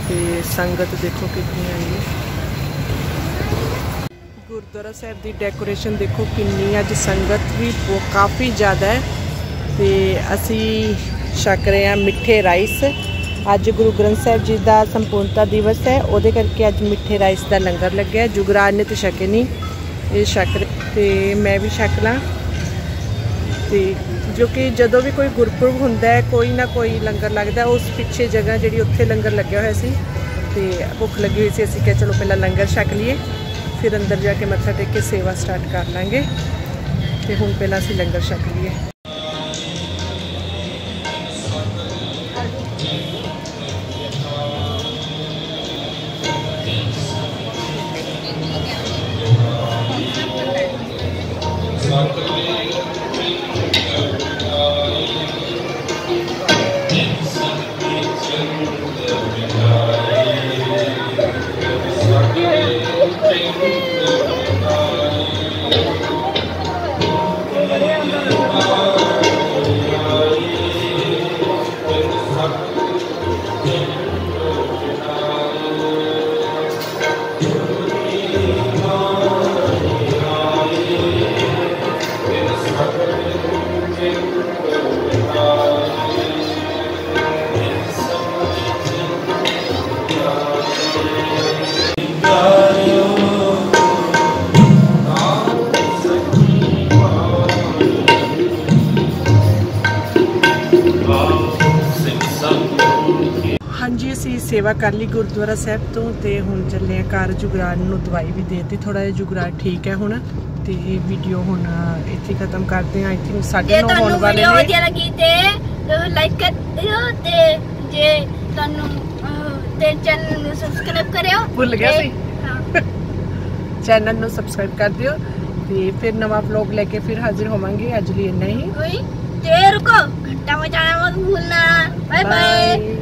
ਤੇ ਸੰਗਤ ਦੇਖੋ ਕਿੰਨੀ ਆਈ ਹੈ। ਗੁਰਦੁਆਰਾ ਸਾਹਿਬ ਦੀ ਡੈਕੋਰੇਸ਼ਨ ਦੇਖੋ ਕਿੰਨੀ, ਅੱਜ ਸੰਗਤ ਵੀ ਬਹੁਤ ਕਾਫੀ ਜ਼ਿਆਦਾ ਹੈ ਤੇ ਅਸੀਂ ਛਕ ਰਹੇ ਹਾਂ ਮਿੱਠੇ ਰਾਈਸ। ਅੱਜ ਗੁਰੂ ਗ੍ਰੰਥ ਸਾਹਿਬ ਜੀ ਦਾ ਸੰਪੂਰਨਤਾ ਦਿਵਸ ਹੈ, ਉਹਦੇ ਕਰਕੇ ਅੱਜ ਮਿੱਠੇ ਰਾਈਸ ਦਾ ਲੰਗਰ ਲੱਗਿਆ ਜੁਗਰਾਜ ਨੇ ਤਾਂ ਛਕੇ ਨਹੀਂ ਇਹ ਛਕ ਰਹੇ ਤੇ ਮੈਂ ਵੀ ਛਕ ਲਾਂ। ਤੇ ਜੋ ਕਿ ਜਦੋਂ ਵੀ ਕੋਈ ਗੁਰਪੁਰਬ ਹੁੰਦਾ ਹੈ, ਕੋਈ ਨਾ ਕੋਈ ਲੰਗਰ ਲੱਗਦਾ ਉਸ ਪਿੱਛੇ ਜਗ੍ਹਾ ਜਿਹੜੀ ਉੱਥੇ ਲੰਗਰ ਲੱਗਿਆ ਹੋਇਆ ਸੀ। ਤੇ ਭੁੱਖ ਲੱਗੀ ਹੋਈ ਸੀ, ਅਸੀਂ ਕਿਹਾ ਚਲੋ ਪਹਿਲਾਂ ਲੰਗਰ ਛਕ ਲਈਏ, ਫਿਰ ਅੰਦਰ ਜਾ ਕੇ ਮੱਥਾ ਟੇਕ ਕੇ ਸੇਵਾ ਸਟਾਰਟ ਕਰ ਲਾਂਗੇ। ਤੇ ਹੁਣ ਪਹਿਲਾਂ ਅਸੀਂ ਲੰਗਰ ਛਕ ਲਈਏ। ਸੇਵਾ ਕਰ ਲਈ ਗੁਰਦੁਆਰਾ ਸਾਹਿਬ ਤੋਂ ਤੇ ਹੁਣ ਚੱਲੇ ਆ ਘਰ ਜੁਗਰਾਜ ਨੂੰ ਦਵਾਈ ਵੀ ਦੇਤੀ ਥੋੜਾ ਜਿਹਾ ਜੁਗਰਾਜ ਠੀਕ ਹੈ ਹੁਣ ਤੇ ਇਹ ਵੀਡੀਓ ਹੁਣ ਇੱਥੇ ਖਤਮ ਕਰਦੇ ਆ ਆਈ ਥਿੰਕ ਜੇ 9:30 ਹੋਣ ਵਾਲੇ ਨੇ। ਵਧੀਆ ਲੱਗੀ ਤੇ ਲਾਈਕ ਕਰ ਦਿਓ ਤੇ ਜੇ ਤੁਹਾਨੂੰ ਤੇ ਚੈਨਲ ਨੂੰ ਸਬਸਕ੍ਰਾਈਬ ਕਰਿਓ ਭੁੱਲ ਗਿਆ ਸੀ। ਚੈਨਲ ਨੂੰ ਸਬਸਕ੍ਰਾਈਬ ਕਰ ਦਿਓ ਤੇ ਫਿਰ ਨਵਾਂ ਵਲੌਗ ਲੈ ਕੇ ਫਿਰ ਹਾਜ਼ਰ ਹੋਵਾਂਗੇ। ਅੱਜ ਲਈ ਇੰਨਾ ਹੀ। ਤੇ ਰੁਕੋ ਘੰਟਾ ਵਜਾਣਾ ਮਤ ਭੁੱਲਣਾ। Bye bye.